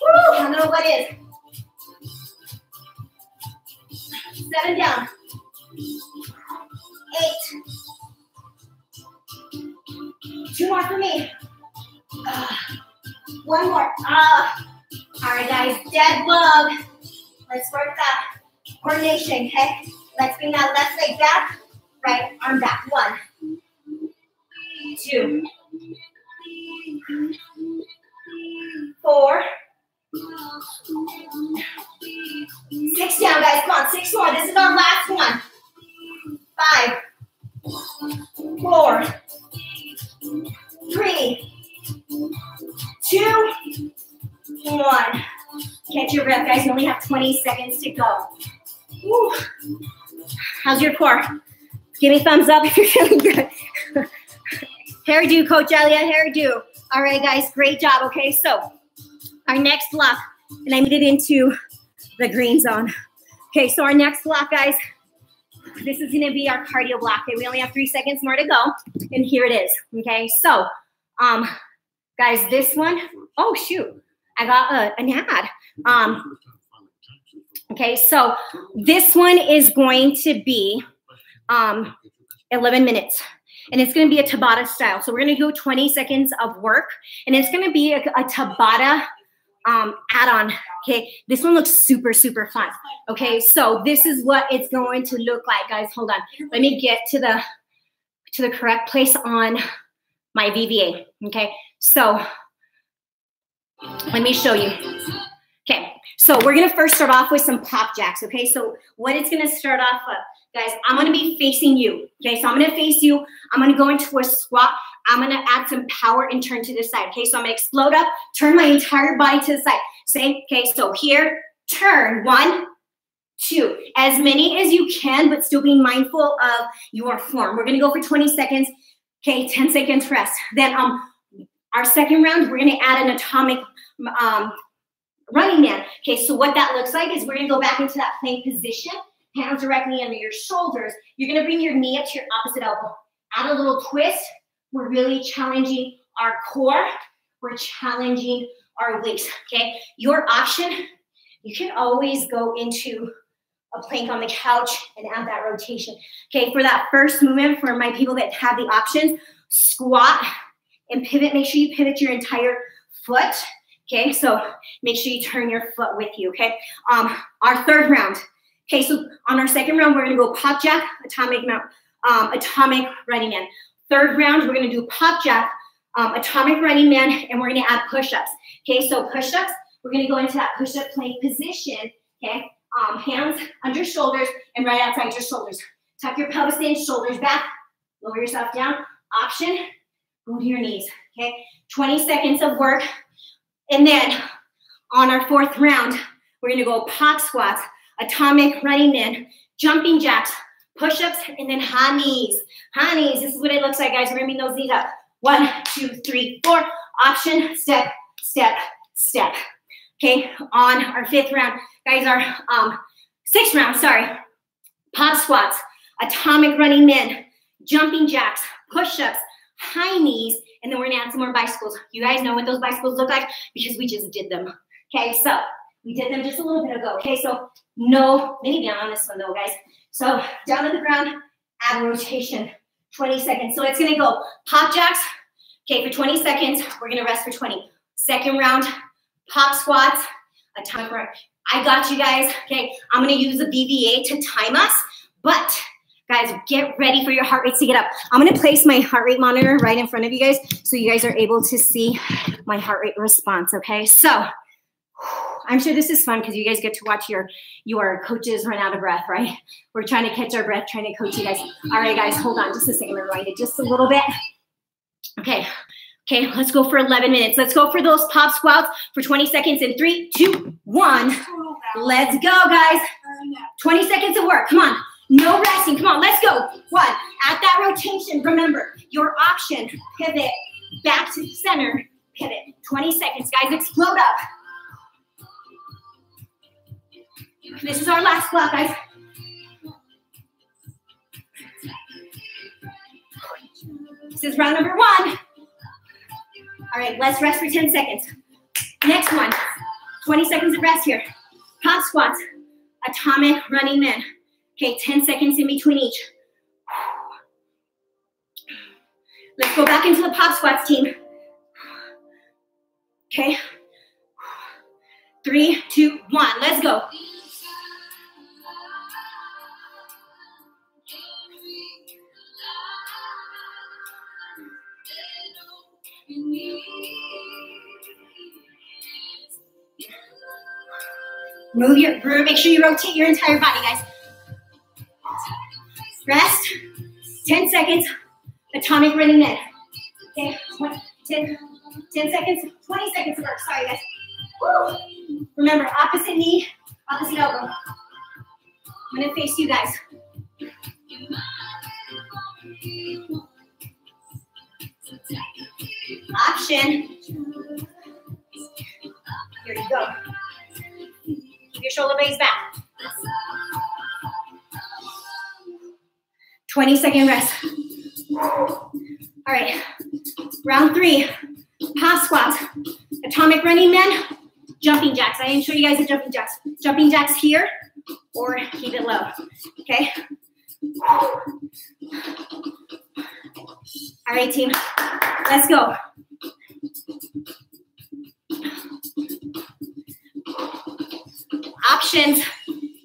woo, I don't know what is. Seven down. Eight. Two more for me. Ah. One more. Ah. All right, guys. Dead bug. Let's work that coordination, okay? Let's bring that left leg back, right arm back. One, two, four, six down, guys. Come on, six more. This is our last one. Five, four, three, two, one. Catch your breath, guys. You only have 20 seconds to go. Woo. How's your core? Give me thumbs up if you're feeling good. hairdo, Coach Elliott, hairdo. All right, guys, great job. Okay, so our next block, and I made it into the green zone. Okay, so our next block, guys, this is gonna be our cardio block. Okay, we only have three seconds more to go, and here it is. Okay, so, um, guys, this one, oh shoot, I got a, an ad. Um, okay, so this one is going to be um, 11 minutes. And it's going to be a Tabata style. So we're going to do 20 seconds of work. And it's going to be a, a Tabata um, add-on. Okay, this one looks super, super fun. Okay, so this is what it's going to look like, guys. Hold on. Let me get to the to the correct place on my VBA. Okay, so let me show you. Okay, so we're gonna first start off with some pop jacks. Okay, so what it's gonna start off with, guys, I'm gonna be facing you. Okay, so I'm gonna face you. I'm gonna go into a squat. I'm gonna add some power and turn to the side. Okay, so I'm gonna explode up, turn my entire body to the side. Same, okay, so here, turn, one, two. As many as you can, but still being mindful of your form. We're gonna go for 20 seconds. Okay, 10 seconds rest. Then um, our second round, we're gonna add an atomic um, running man. Okay, so what that looks like is we're gonna go back into that plank position, hands directly under your shoulders. You're gonna bring your knee up to your opposite elbow. Add a little twist. We're really challenging our core. We're challenging our waist, okay? Your option, you can always go into a plank on the couch and add that rotation. Okay, for that first movement, for my people that have the options, squat and pivot. Make sure you pivot your entire foot. Okay, so make sure you turn your foot with you. Okay, um, our third round. Okay, so on our second round, we're gonna go pop jack, atomic mount, um, atomic running man. Third round, we're gonna do pop jack, um, atomic running man, and we're gonna add push-ups. Okay, so push-ups, we're gonna go into that push-up plank position. Okay, um, hands under shoulders and right outside your shoulders. Tuck your pelvis in, shoulders back, lower yourself down. Option, go to your knees. Okay, 20 seconds of work. And then on our fourth round, we're gonna go pop squats, atomic running man, jumping jacks, push-ups, and then high knees. High knees, this is what it looks like, guys. We're gonna bring those knees up. One, two, three, four. Option, step, step, step. Okay, on our fifth round, guys, our um, sixth round, sorry. Pop squats, atomic running men, jumping jacks, push-ups, high knees, and then we're gonna add some more bicycles. You guys know what those bicycles look like because we just did them. Okay, so we did them just a little bit ago. Okay, so no mini down on this one though, guys. So down on the ground, add rotation, 20 seconds. So it's gonna go pop jacks, okay, for 20 seconds. We're gonna rest for 20. Second round, pop squats, atomic run. I got you guys, okay? I'm gonna use the BVA to time us, but guys, get ready for your heart rates to get up. I'm gonna place my heart rate monitor right in front of you guys so you guys are able to see my heart rate response, okay? So, I'm sure this is fun because you guys get to watch your your coaches run out of breath, right? We're trying to catch our breath, trying to coach you guys. All right, guys, hold on just a second. Rewind it just a little bit. Okay. Okay, let's go for 11 minutes. Let's go for those pop squats for 20 seconds in three, two, one. Let's go, guys. 20 seconds of work. Come on. No resting. Come on, let's go. One. At that rotation, remember your option. Pivot back to center. Pivot. 20 seconds, guys. Explode up. This is our last block, guys. This is round number one. All right, let's rest for 10 seconds. Next one, 20 seconds of rest here. Pop squats, atomic running men. Okay, 10 seconds in between each. Let's go back into the pop squats team. Okay. Three, two, one. Let's go. Move your, make sure you rotate your entire body, guys. Rest. 10 seconds. Atomic running men. Okay, 10, 10 seconds, 20 seconds work. Sorry, guys. Woo. Remember, opposite knee, opposite elbow. I'm gonna face you guys. Option. Here you go. Keep your shoulder blades back. 20 second rest. All right, round three, pop squats, atomic running men, jumping jacks. I didn't show you guys the jumping jacks. Jumping jacks here or keep it low, okay? All right, team, let's go. Options,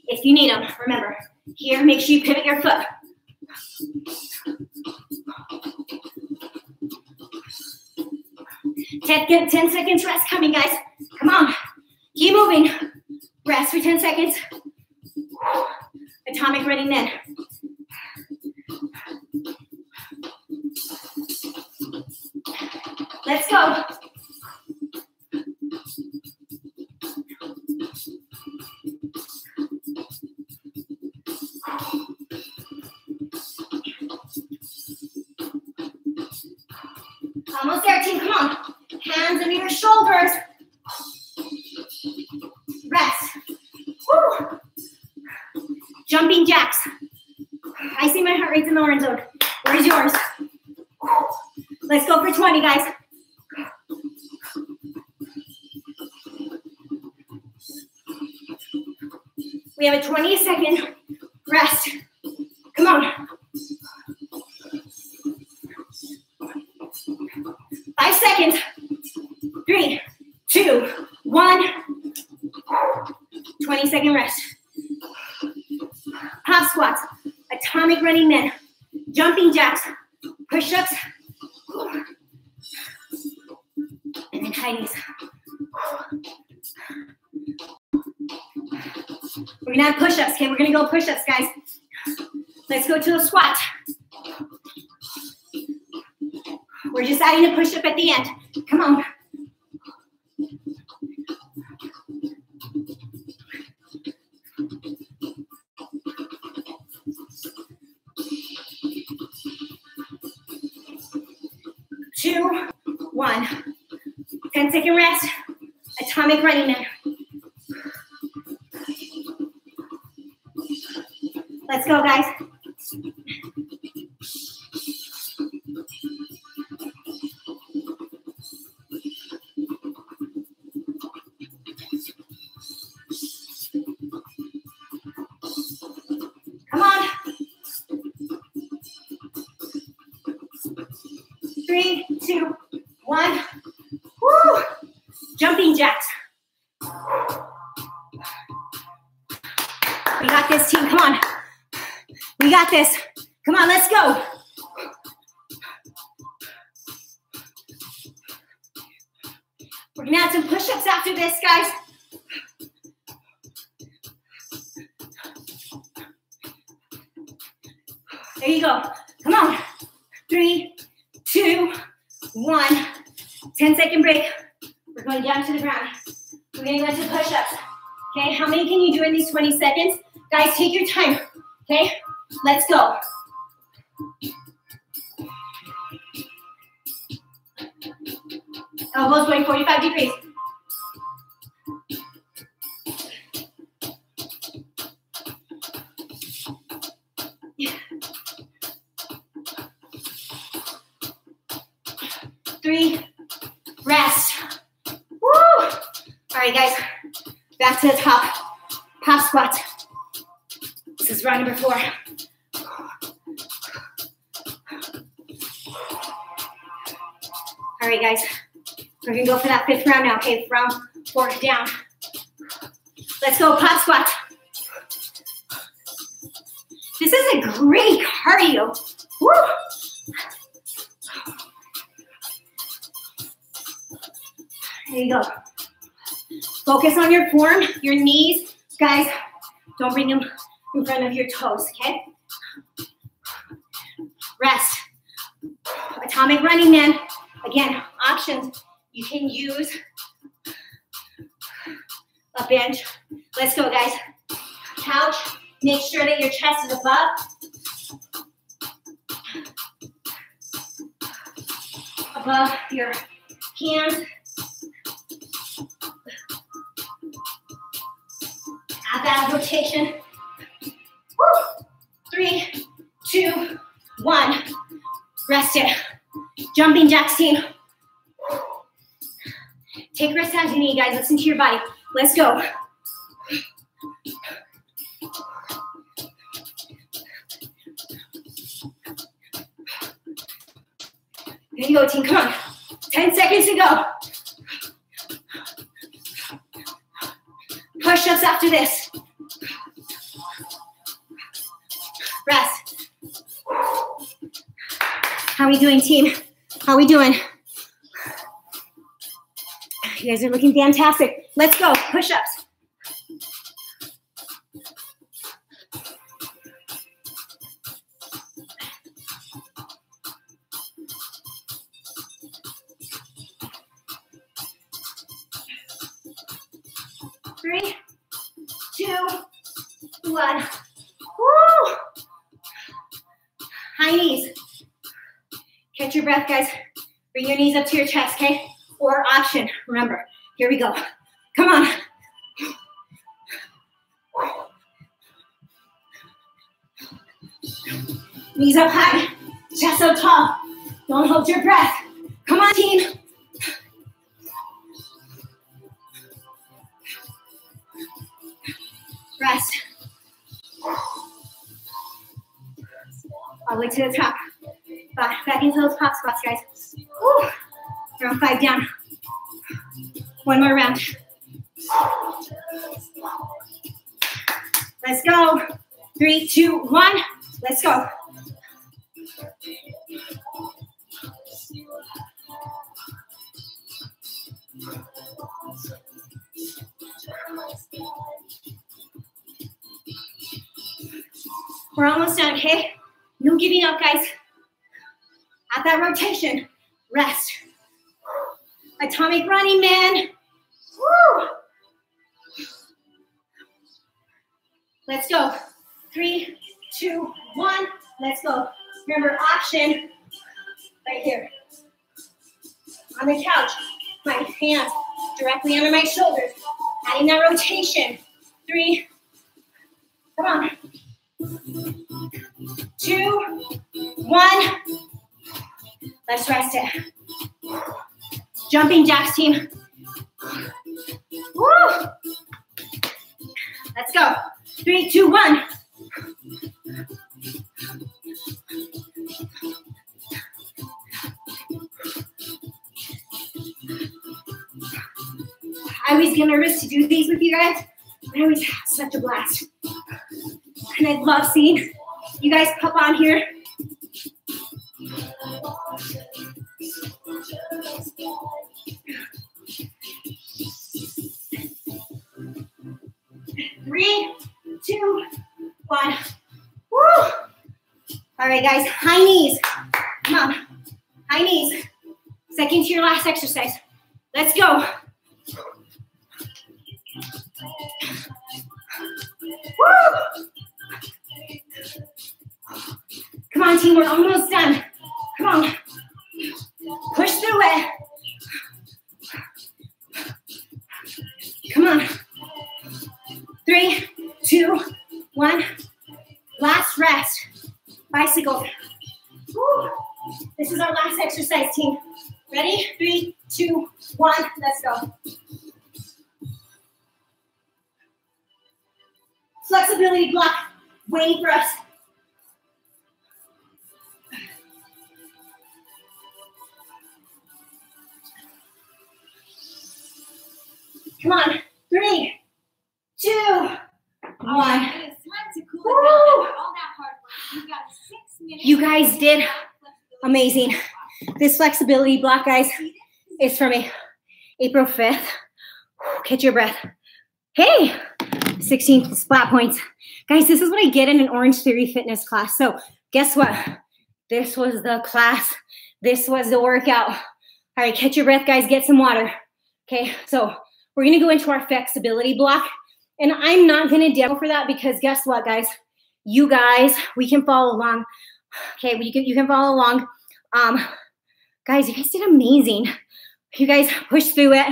if you need them, remember, here, make sure you pivot your foot. Ten, 10 seconds rest coming, guys. Come on. Keep moving. Rest for 10 seconds. Atomic running men. Let's go. Almost there, team. Come on. Hands under your shoulders. Rest. Woo. Jumping jacks. I see my heart rate's in the orange zone. Where's yours? Let's go for 20, guys. We have a 20 second rest. Come on. Seconds. Three, two, one. 20 second rest. Half squats, atomic running men, jumping jacks, push-ups, and then high knees. We're gonna have push-ups, okay? We're gonna go push-ups, guys. Let's go to a squat. Just adding a push-up at the end. Come on. Two, one. 10 second rest. Atomic running man. Three, rest. Woo! All right, guys, back to the top. Half squat. This is round number four. All right, guys, we're gonna go for that fifth round now. Okay, round four down. Let's go, pop squat. This is a great cardio. There you go. Focus on your form, your knees. Guys, don't bring them in front of your toes, okay? Rest. Atomic running man. Again, options. You can use a bench. Let's go, guys. Couch. Make sure that your chest is above. Above your hands. That rotation. Woo. Three, two, one. Rest it. Jumping jacks team. Take rest as you need, guys. Listen to your body. Let's go. There you go, team. Come on. 10 seconds to go. Push ups after this. Rest. How are we doing, team? How are we doing? You guys are looking fantastic. Let's go. Push-ups. Three, two, one. High knees. Catch your breath, guys. Bring your knees up to your chest, okay? Or option, remember. Here we go. Come on. Knees up high, chest up tall. Don't hold your breath. Come on, team. Rest. All the way to the top. Back, back into those pop squats, guys. Woo. Round five down. One more round. Let's go. Three, two, one. Let's go. We're almost done, okay? No giving up, guys. At that rotation, rest. Atomic running, man. Let's go. Three, two, one. Let's go. Remember, option right here. On the couch, my hands directly under my shoulders. Adding that rotation. Three. Come on. Two, one. Let's rest it. Jumping jacks team. Woo! Let's go. Three, two, one. I always get nervous to do these with you guys. I always have such a blast. And I love seeing you guys pop on here. Three, two, one. Woo! All right, guys, high knees. Come on, high knees. Second to your last exercise. Let's go. Woo! Come on, team, we're almost done. Come on. Push through it. Come on. Three, two, one. Last rest. Bicycle. Woo. This is our last exercise, team. Ready? Three, two, one. Let's go. Flexibility block waiting for us. Come on. Three, two, one. Woo! You guys did amazing. This flexibility block, guys, is for me. April 5th. Catch your breath. Hey, 16 splat points. Guys, this is what I get in an Orangetheory fitness class. So guess what? This was the class. This was the workout. All right, catch your breath, guys. Get some water. Okay, so we're gonna go into our flexibility block. And I'm not gonna demo for that because guess what, guys? You guys, we can follow along. Okay, you can, you can follow along. Um, guys, you guys did amazing. You guys push through it.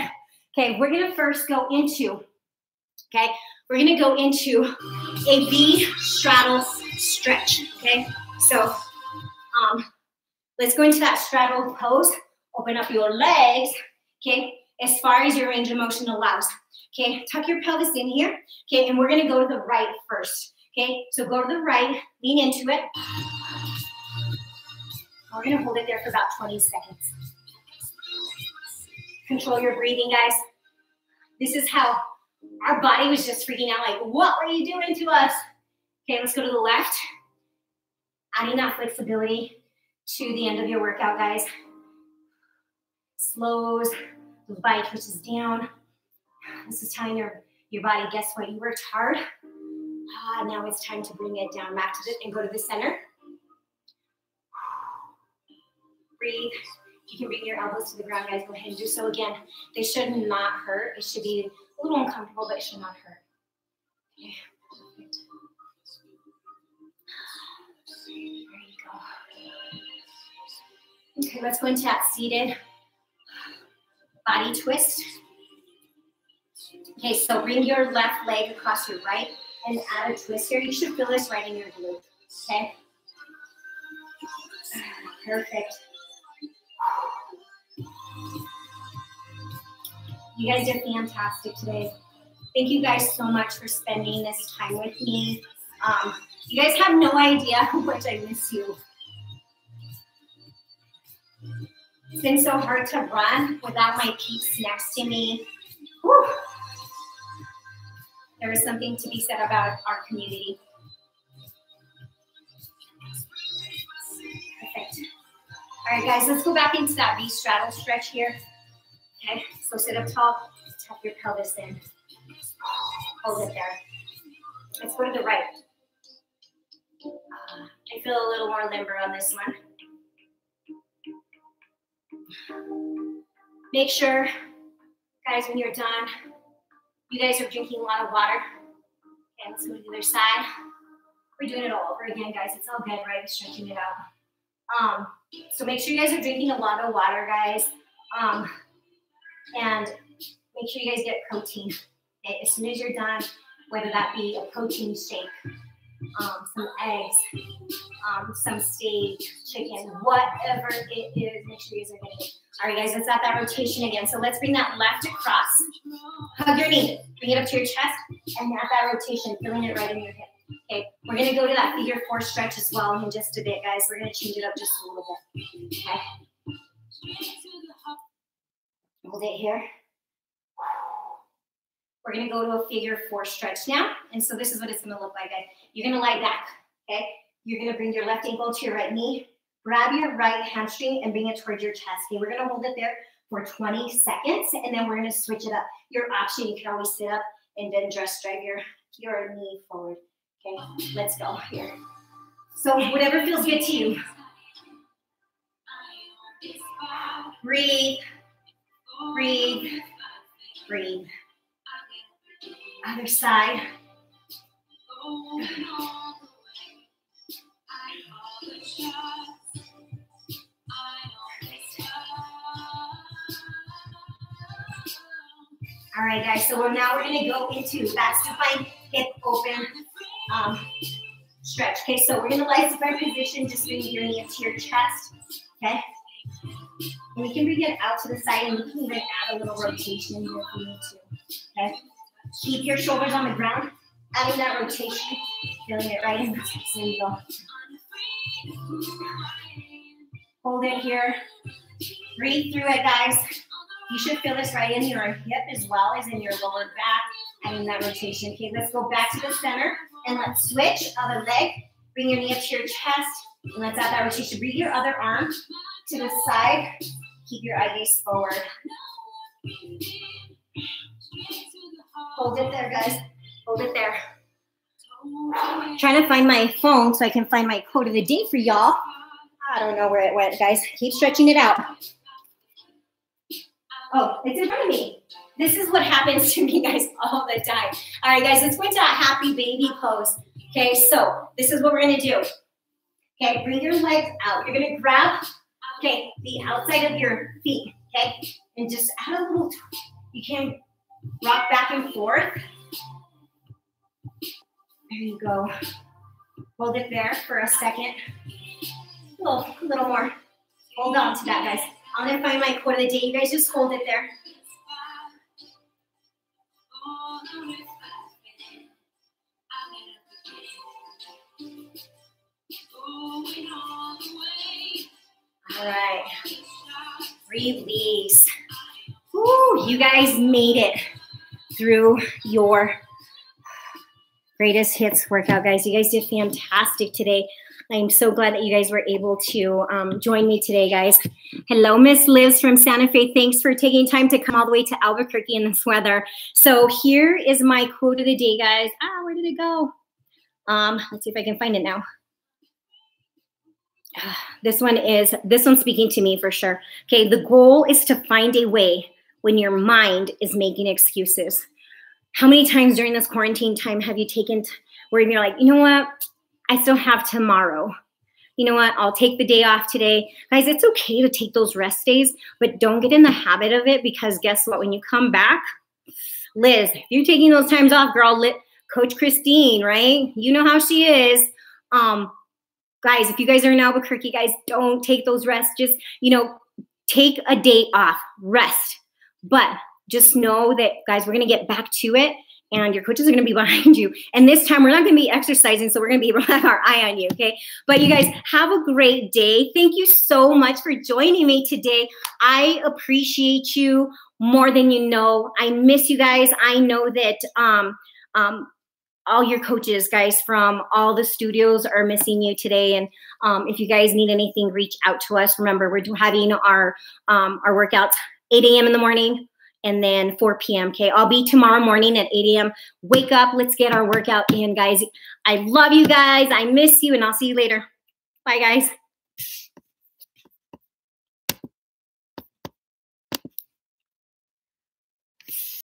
Okay, we're gonna first go into, okay, we're gonna go into a V straddle stretch, okay? So, um, let's go into that straddle pose. Open up your legs, okay, as far as your range of motion allows. Okay, tuck your pelvis in here. Okay, and we're gonna go to the right first. Okay, so go to the right, lean into it. We're gonna hold it there for about 20 seconds. Control your breathing, guys. This is how our body was just freaking out, like, what were you doing to us? Okay, let's go to the left. Adding that flexibility to the end of your workout, guys. Slows, the body twitches down. This is telling your, your body, guess what? You worked hard. Ah, now it's time to bring it down back to the and go to the center. Breathe. If you can bring your elbows to the ground, guys, go ahead and do so again. They should not hurt. It should be a little uncomfortable, but it should not hurt. Okay. There you go. Okay, let's go into that seated body twist. Okay, so bring your left leg across your right and add a twist here. You should feel this right in your glute. Okay. Perfect. You guys did fantastic today. Thank you guys so much for spending this time with me. Um, you guys have no idea how much I miss you. It's been so hard to run without my peeps next to me. Whew. There is something to be said about our community. Perfect. All right, guys, let's go back into that V straddle stretch here. Okay, so sit up tall, tuck your pelvis in. Hold it there. Let's go to the right. Uh, I feel a little more limber on this one. Make sure, guys, when you're done, you guys are drinking a lot of water. Okay, let's go to the other side. We're doing it all over again, guys. It's all good, right? Stretching it out. Um, so make sure you guys are drinking a lot of water, guys. Um, and make sure you guys get protein. Okay? As soon as you're done, whether that be a protein shake, um, some eggs, um, some steak, chicken, whatever it is, make sure you guys are getting it. All right, guys, let's add that rotation again. So let's bring that left across. Hug your knee. Bring it up to your chest and add that rotation, feeling it right in your hip. Okay, we're gonna go to that figure four stretch as well in just a bit, guys. We're gonna change it up just a little bit. Okay. Hold it here. We're gonna go to a figure four stretch now. And so this is what it's gonna look like. You're gonna lie back, okay? You're gonna bring your left ankle to your right knee, grab your right hamstring and bring it towards your chest. Okay, we're gonna hold it there for 20 seconds and then we're gonna switch it up. Your option, you can always sit up and then just drive your, your knee forward. Okay, let's go here. So whatever feels good to you. Breathe, breathe, breathe. Other side. All right, guys. So we're now we're gonna go into that supine hip open um, stretch. Okay, so we're gonna lie supine position. Just bring your knee up to your chest. Okay, and can bring it out to the side, and you can even add a little rotation if you need to. Okay, keep your shoulders on the ground, adding that rotation, feeling it right in. There you go. Hold it here. Breathe through it, guys. You should feel this right in your hip as well as in your lower back, adding that rotation. Okay, let's go back to the center and let's switch. Other leg. Bring your knee up to your chest and let's add that rotation. Bring your other arm to the side. Keep your eye gaze forward. Hold it there, guys. Hold it there. Trying to find my phone so I can find my quote of the day for y'all. I don't know where it went, guys. Keep stretching it out. Oh, it's in front of me. This is what happens to me, guys, all the time. All right, guys, let's go into a happy baby pose. Okay, so this is what we're gonna do. Okay, bring your legs out. You're gonna grab, okay, the outside of your feet, okay, and just add a little. You can rock back and forth. There you go. Hold it there for a second. A little, a little more. Hold on to that, guys. I'm gonna find my quote of the day. You guys just hold it there. All right. Release. You guys made it through your greatest hits workout, guys. You guys did fantastic today. I'm so glad that you guys were able to um, join me today, guys. Hello, Miss Liz from Santa Fe. Thanks for taking time to come all the way to Albuquerque in this weather. So here is my quote of the day, guys. Ah, where did it go? Um, let's see if I can find it now. This one is, this one's speaking to me for sure. Okay, the goal is to find a way when your mind is making excuses. how many times during this quarantine time have you taken where you're like, you know what? I still have tomorrow. You know what? I'll take the day off today. Guys, it's okay to take those rest days, but don't get in the habit of it because guess what? When you come back, Liz, if you're taking those times off, girl, Coach Christine, right? You know how she is. Um, guys, if you guys are in Albuquerque, guys, don't take those rests. Just, you know, take a day off, rest. But just know that, guys, we're going to get back to it and your coaches are going to be behind you. And this time we're not going to be exercising, so we're going to be able to have our eye on you. Okay. But you guys have a great day. Thank you so much for joining me today. I appreciate you more than you know. I miss you guys. I know that um, um, all your coaches, guys, from all the studios are missing you today. And um, if you guys need anything, reach out to us. Remember, we're having our um, our workouts 8 a.m. in the morning, and then 4 p.m. Okay, I'll be tomorrow morning at 8 a.m. Wake up, let's get our workout in, guys. I love you guys. I miss you, and I'll see you later. Bye, guys.